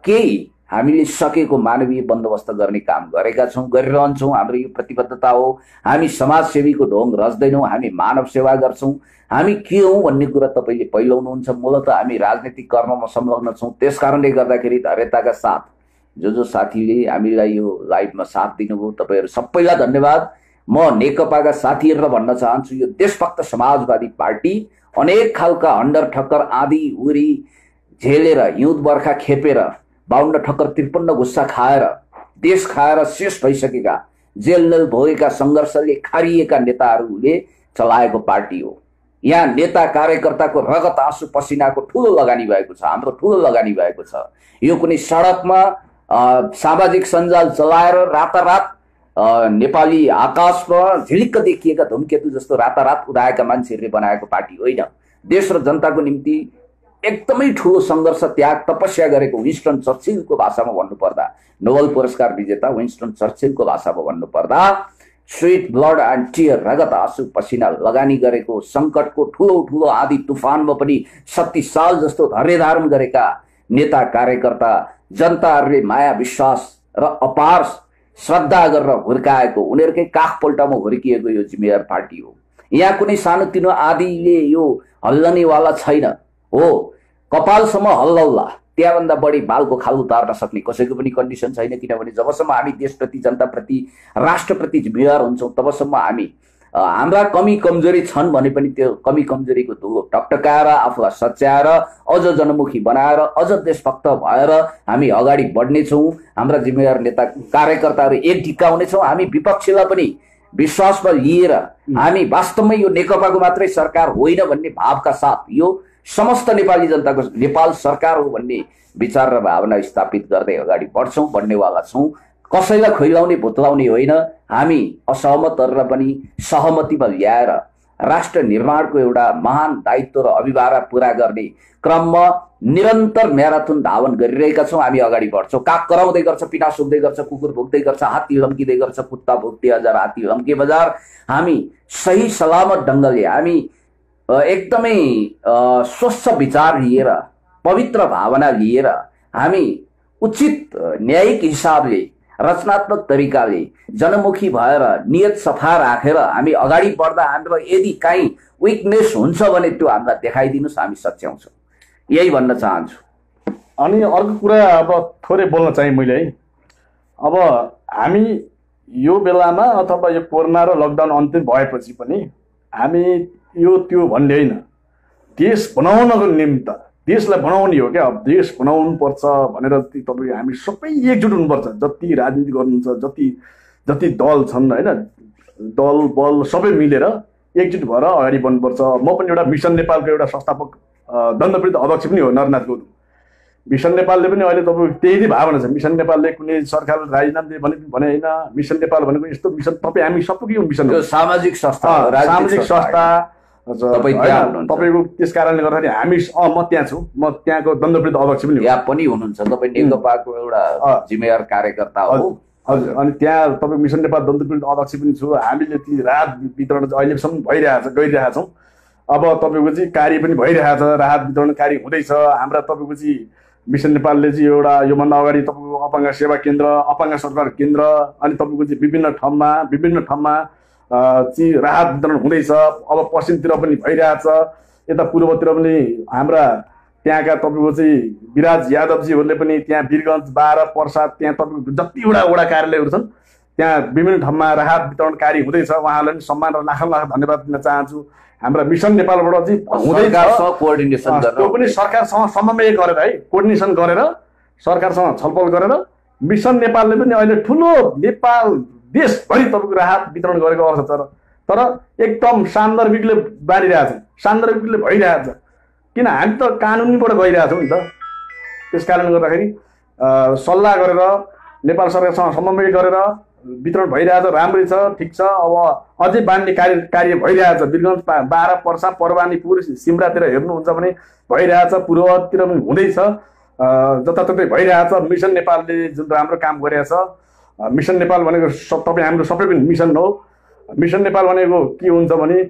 केही हामीले सकेको मानवीय बन्दोबस्त गर्ने काम गरेका छौँ गरिरहन्छौँ। हाम्रो यो प्रतिबद्धता हो। हामी समाजसेवीको ढोङ रच्दैनौँ हामी मानव सेवा गर्छौँ। हामी के हौँ भन्ने कुरा तपाईँले पहिलाउनुहुन्छ। मूलत हामी राजनीतिक कर्ममा संलग्न छौँ। त्यस कारणले गर्दाखेरि धैर्यताका साथ जो जो साथीले हामीलाई यो लाइभमा साथ दिनुभयो तपाईँहरू सबैलाई धन्यवाद। म नेकपाका साथीहरूलाई भन्न चाहन्छु यो देशभक्त समाजवादी पार्टी अनेक खालका हन्डर ठक्कर आँधी उरी झेलेर हिउँद बर्खा खेपेर बाहुन्न ठक्कर त्रिपन्न गुस्सा खाएर देश खाएर शेष भइसकेका जेल नेल भोगेका सङ्घर्षले खारिएका नेताहरूले चलाएको पार्टी हो। यहाँ नेता कार्यकर्ताको रगत आँसु पसिनाको ठुलो लगानी भएको छ हाम्रो ठुलो लगानी भएको छ। यो कुनै सडकमा सामाजिक सञ्जाल चलाएर रातारात नेपाली आकाशमा झिलिक्क देखिएका धुमकेतु जस्तो रातारात उदाएका मान्छेहरूले बनाएको पार्टी होइन। देश र जनताको निम्ति एकदमै ठुलो सङ्घर्ष त्याग तपस्या गरेको विन्स्टन चर्चिलको भाषामा भन्नुपर्दा नोबल पुरस्कार विजेता विन्स्टन चर्चिलको भाषामा भन्नुपर्दा स्विट ब्लड एन्ड टियर रगत आँसु पसिना लगानी गरेको सङ्कटको ठुलो ठुलो आदि तुफानमा पनि सत्ती साल जस्तो धैर्य धारण गरेका नेता कार्यकर्ता जनताहरूले माया विश्वास र अपार श्रद्धा गरेर हुर्काएको उनीहरूकै काखपल्टामा हुर्किएको यो जिम्मेवार पार्टी हो। यहाँ कुनै सानोतिनो आदिले यो हल्लनेवाला छैन। हो कपालसम्म हल्लौला त्यहाँभन्दा बढी बालको खाल उतार्न सक्ने कसैको पनि कन्डिसन छैन किनभने जबसम्म हामी देशप्रति जनताप्रति राष्ट्रप्रति जिम्मेवार हुन्छौँ तबसम्म हामी हाम्रा कमी कमजोरी छन् भने पनि त्यो कमी कमजोरीको धुलो टकटकाएर आफूलाई सच्याएर अझ जनमुखी बनाएर अझ देशभक्त भएर हामी अगाडि बढ्नेछौँ। हाम्रा जिम्मेवार नेता कार्यकर्ताहरू एक ढिक्का हुनेछौँ। हामी विपक्षीलाई पनि विश्वासमा लिएर हामी वास्तवमै यो नेकपाको मात्रै सरकार होइन भन्ने भावका साथ यो समस्त नेपाली जनताको नेपाल सरकार हो भन्ने विचार र भावना स्थापित गर्दै अगाडि बढ्छौँ बढ्नेवाला छौँ। कसैलाई खैलाउने भुत्लाउने होइन। हामी असहमतहरूलाई पनि सहमतिमा ल्याएर राष्ट्र निर्माणको एउटा महान दायित्व र अभिभारा पुरा गर्ने क्रममा निरन्तर म्याराथन धावन गरिरहेका छौँ। हामी अगाडि बढ्छौँ। काग कराउँदै गर्छ पिना सुक्दै गर्छ कुकुर भोग्दै गर्छ हात्ती लम्किँदै गर्छ कुत्ता भोग्दै हजार हात्ती लम्के बजार। हामी सही सलामत ढङ्गले हामी एकदमै स्वच्छ विचार लिएर पवित्र भावना लिएर हामी उचित न्यायिक हिसाबले रचनात्मक तरिकाले जनमुखी भएर नियत सफा राखेर हामी अगाडि बढ्दा हाम्रो यदि काहीँ विकनेस हुन्छ भने त्यो हामीलाई देखाइदिनुहोस् हामी सच्याउँछौँ। यही भन्न चाहन्छु। अनि अर्को कुरा अब थोरै बोल्न चाहेँ मैले है। अब हामी यो बेलामा अथवा यो कोरोना र लकडाउन अन्तिम भएपछि पनि हामी यो त्यो भन्ने होइन। देश बनाउनको निमित्त देशलाई बनाउने हो क्या। अब देश बनाउनु पर्छ भनेर तपाईँ हामी सबै एकजुट हुनुपर्छ। जति राजनीति गर्नुहुन्छ जति जति दल छन् होइन दल बल सबै मिलेर एकजुट भएर अगाडि बढ्नुपर्छ। म पनि एउटा मिसन नेपालको एउटा संस्थापक दण्डपीडित अध्यक्ष पनि हो नरनाथ गौतम। मिसन नेपालले पनि अहिले तपाईँको त्यही नै भावना छ। मिसन नेपालले कुनै सरकारले राजीनामा दिए भने भने होइन मिसन नेपाल भनेको यस्तो मिसन तपाईँ हामी सबैको यो मिसन सामाजिक संस्था सामाजिक संस्था। तपाईँको त्यस कारणले गर्दाखेरि हामी अँ म त्यहाँ छु। म त्यहाँको दण्डपीडित अध्यक्ष पनि हो। यहाँ पनि हुनुहुन्छ। तपाईँ नेकपाको एउटा। जिम्मेवार कार्यकर्ता हो। हजुर अनि त्यहाँ तपाईँ मिसन नेपाल दण्डपीडित अध्यक्ष पनि छु। हामीले ती राहत वितरण अहिलेसम्म भइरहेछ गइरहेका छौँ। अब तपाईँको चाहिँ कार्य पनि भइरहेछ। राहत वितरण कार्य हुँदैछ। हाम्रा तपाईँको चाहिँ मिसन नेपालले चाहिँ एउटा योभन्दा अगाडि तपाईँको अपाङ्ग सेवा केन्द्र अपाङ्ग सरकार केन्द्र अनि तपाईँको चाहिँ विभिन्न ठाउँमा विभिन्न ठाउँमा चाहिँ राहत वितरण हुँदैछ। अब पश्चिमतिर पनि भइरहेछ। यता पूर्वतिर पनि हाम्रा त्यहाँका तपाईँको चाहिँ विराज यादवजीहरूले पनि त्यहाँ वीरगञ्ज बाह्र पर्सा त्यहाँ तपाईँको जतिवटा वडा कार्यालयहरू छन् त्यहाँ विभिन्न ठाउँमा राहत वितरण कार्य हुँदैछ। उहाँहरूलाई पनि सम्मान र लाख लाख धन्यवाद दिन चाहन्छु। हाम्रा मिसन नेपालबाट चाहिँ कोअर्डिनेसन अँ, त्यो पनि सरकारसँग समन्वय गरेर है कोर्डिनेसन गरेर सरकारसँग छलफल गरेर मिसन नेपालले पनि अहिले ठुलो नेपाल देशभरि तपाईँको राहत वितरण गरेको अवस्था छ। तर एकदम सान्दर्भिकले बाँडिरहेछ सान्दर्भिकले भइरहेछ। किन हामी त कानुनीबाट गइरहेछौँ नि त। त्यस कारणले गर्दाखेरि सल्लाह गरेर नेपाल सरकारसँग समन्वय गरेर वितरण भइरहेछ राम्रै छ ठिक छ। अब अझै बाँड्ने कार्य कार्य भइरहेछ। वीरगञ्ज पा- बाह्र पर्सा परवानीपुर सिमरातिर हेर्नुहुन्छ भने भइरहेछ। पूर्वतिर पनि हुँदैछ। जताततै भइरहेछ। मिसन नेपालले जुन राम्रो काम गरिरहेछ अँ, मिसन नेपाल भनेको सब तपाईँ हाम्रो सबैको मिसन हो। मिसन नेपाल भनेको के हुन्छ भने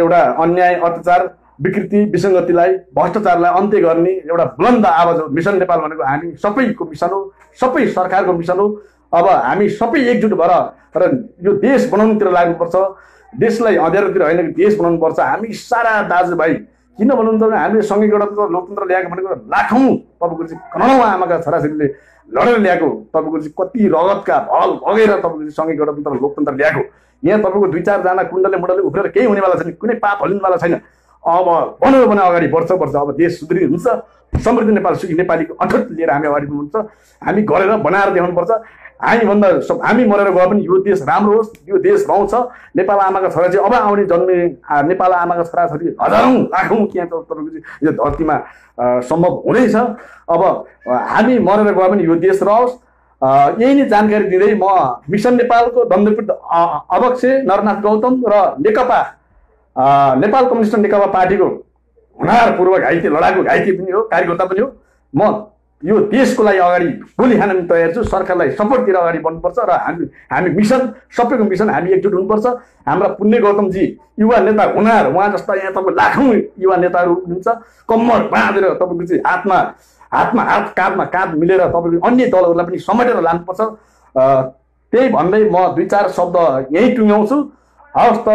एउटा अन्याय अत्याचार विकृति विसङ्गतिलाई भ्रष्टाचारलाई अन्त्य गर्ने एउटा बुलन्द आवाज हो। मिसन नेपाल भनेको हामी सबैको मिसन हो। सबै सरकारको मिसन हो। अब हामी सबै एकजुट भएर र यो देश बनाउनुतिर लाग्नुपर्छ। देशलाई अँध्यारोतिर होइन देश बनाउनुपर्छ। हामी सारा दाजुभाइ किन भन्नुहुन्छ भने हामीले सँगै गणतन्त्र लोकतन्त्र ल्याएको भनेको लाखौँ तपाईँको चाहिँ करोडौँ आमाका छोराछोरीले लडेर ल्याएको तपाईँको चाहिँ कति रगतका भल बगेर तपाईँको चाहिँ सँगै गणतन्त्र लोकतन्त्र ल्याएको। यहाँ तपाईँको दुई चारजना कुण्डले मुण्डले उफ्रेर केही हुनेवाला छैन कुनै पाप हलिनेवाला छैन। अब बनायो भने अगाडि बढ्छ बढ्छ। अब देश सुध्रिने हुन्छ। समृद्ध नेपाल सुखी नेपालीको अठट लिएर हामी अगाडि बढ्नुहुन्छ। हामी गरेर बनाएर देखाउनुपर्छ। हामीभन्दा सब हामी मरेर गए पनि यो देश राम्रो होस् यो देश रहन्छ नेपाल आमाका छोरा चाहिँ अब आउने जन्मे नेपाल आमाका छोराछोरी हजारौँ लाखौँ त्यहाँ चाहिँ यो धरतीमा सम्भव हुँदैछ। अब हामी मरेर गए पनि यो देश रहोस्। यही नै जानकारी दिँदै म मिसन नेपालको दण्डपीठ अध्यक्ष नरनाथ गौतम र नेकपा नेपाल कम्युनिस्ट नेकपा पार्टीको हुनार पूर्व घाइते लडाकु घाइते पनि हो कार्यकर्ता पनि हो। म यो देशको लागि अगाडि गोली खान पनि तयार छु सरकारलाई सपोर्ट दिएर अगाडि बढ्नुपर्छ र हामी हामी मिसन सबैको मिसन हामी एकजुट हुनुपर्छ। हाम्रा पुण्य गौतमजी युवा नेता हुनार उहाँ जस्ता यहाँ तपाईँ लाखौँ युवा नेताहरू हुनुहुन्छ। कम्मर बाँधेर तपाईँको चाहिँ हातमा हातमा हात काँधमा काँध मिलेर तपाईँको अन्य दलहरूलाई पनि समेटेर लानुपर्छ। त्यही भन्दै म दुई चार शब्द यहीँ टुङ्ग्याउँछु। हवस् त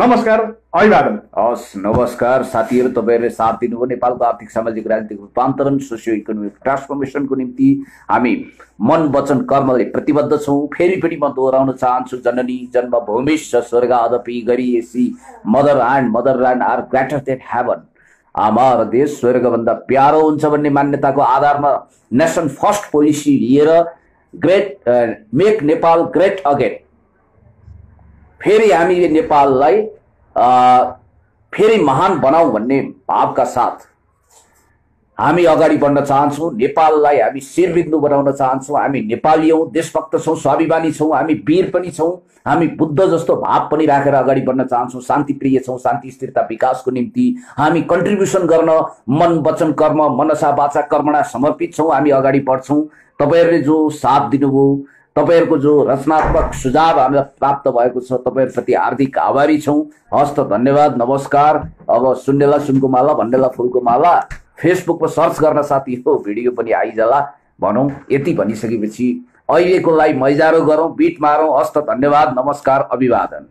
नमस्कार। अभिवादन। हस् नमस्कार। साथीहरू तपाईँहरूले साथ दिनुभयो। नेपालको आर्थिक सामाजिक राजनीतिक रूपान्तरण सोसियो इकोनोमिक ट्रान्सफर्मेसनको निम्ति हामी मन वचन कर्मले प्रतिबद्ध छौँ। फेरि पनि म दोहोऱ्याउन चाहन्छु जननी जन्मभूमि स्वर्ग अदपि गरिएसी mother and motherland are greater than heaven. आमा र देश स्वर्गभन्दा प्यारो हुन्छ भन्ने मान्यताको आधारमा नेसन फर्स्ट पोलिसी लिएर great make Nepal great again. फेरि हामी नेपाललाई फेरि महान बनाऊ भन्ने भावका साथ हामी अगाडि बढ्न चाहन्छौँ नेपाललाई हामी शिरबिन्दु बनाउन चाहन्छौँ हामी नेपाली हौँ देशभक्त छौँ स्वाभिमानी छौँ हामी वीर पनि छौँ हामी बुद्ध जस्तो भाव पनि राखेर अगाडि बढ्न चाहन्छौँ शान्तिप्रिय छौँ शान्ति स्थिरता विकासको निम्ति हामी कन्ट्रिब्युसन गर्न मन वचन कर्म मनसा वाचा कर्मणा समर्पित छौँ हामी अगाडि बढ्छौँ। तपाईँहरूले जो साथ दिनुभयो तपाईँहरूको जो रचनात्मक सुझाव हामीलाई प्राप्त भएको छ तपाईँहरूप्रति हार्दिक आभारी छौँ। हस् त धन्यवाद नमस्कार। अब सुन्नेला सुनको माला भन्नेला फुलको माला फेसबुकमा सर्च गर्न साथ यो भिडियो पनि आइजाला भनौँ। यति भनिसकेपछि अहिलेको लागि मैजारो गरौँ बिट मारौँ। हस् त धन्यवाद नमस्कार अभिवादन।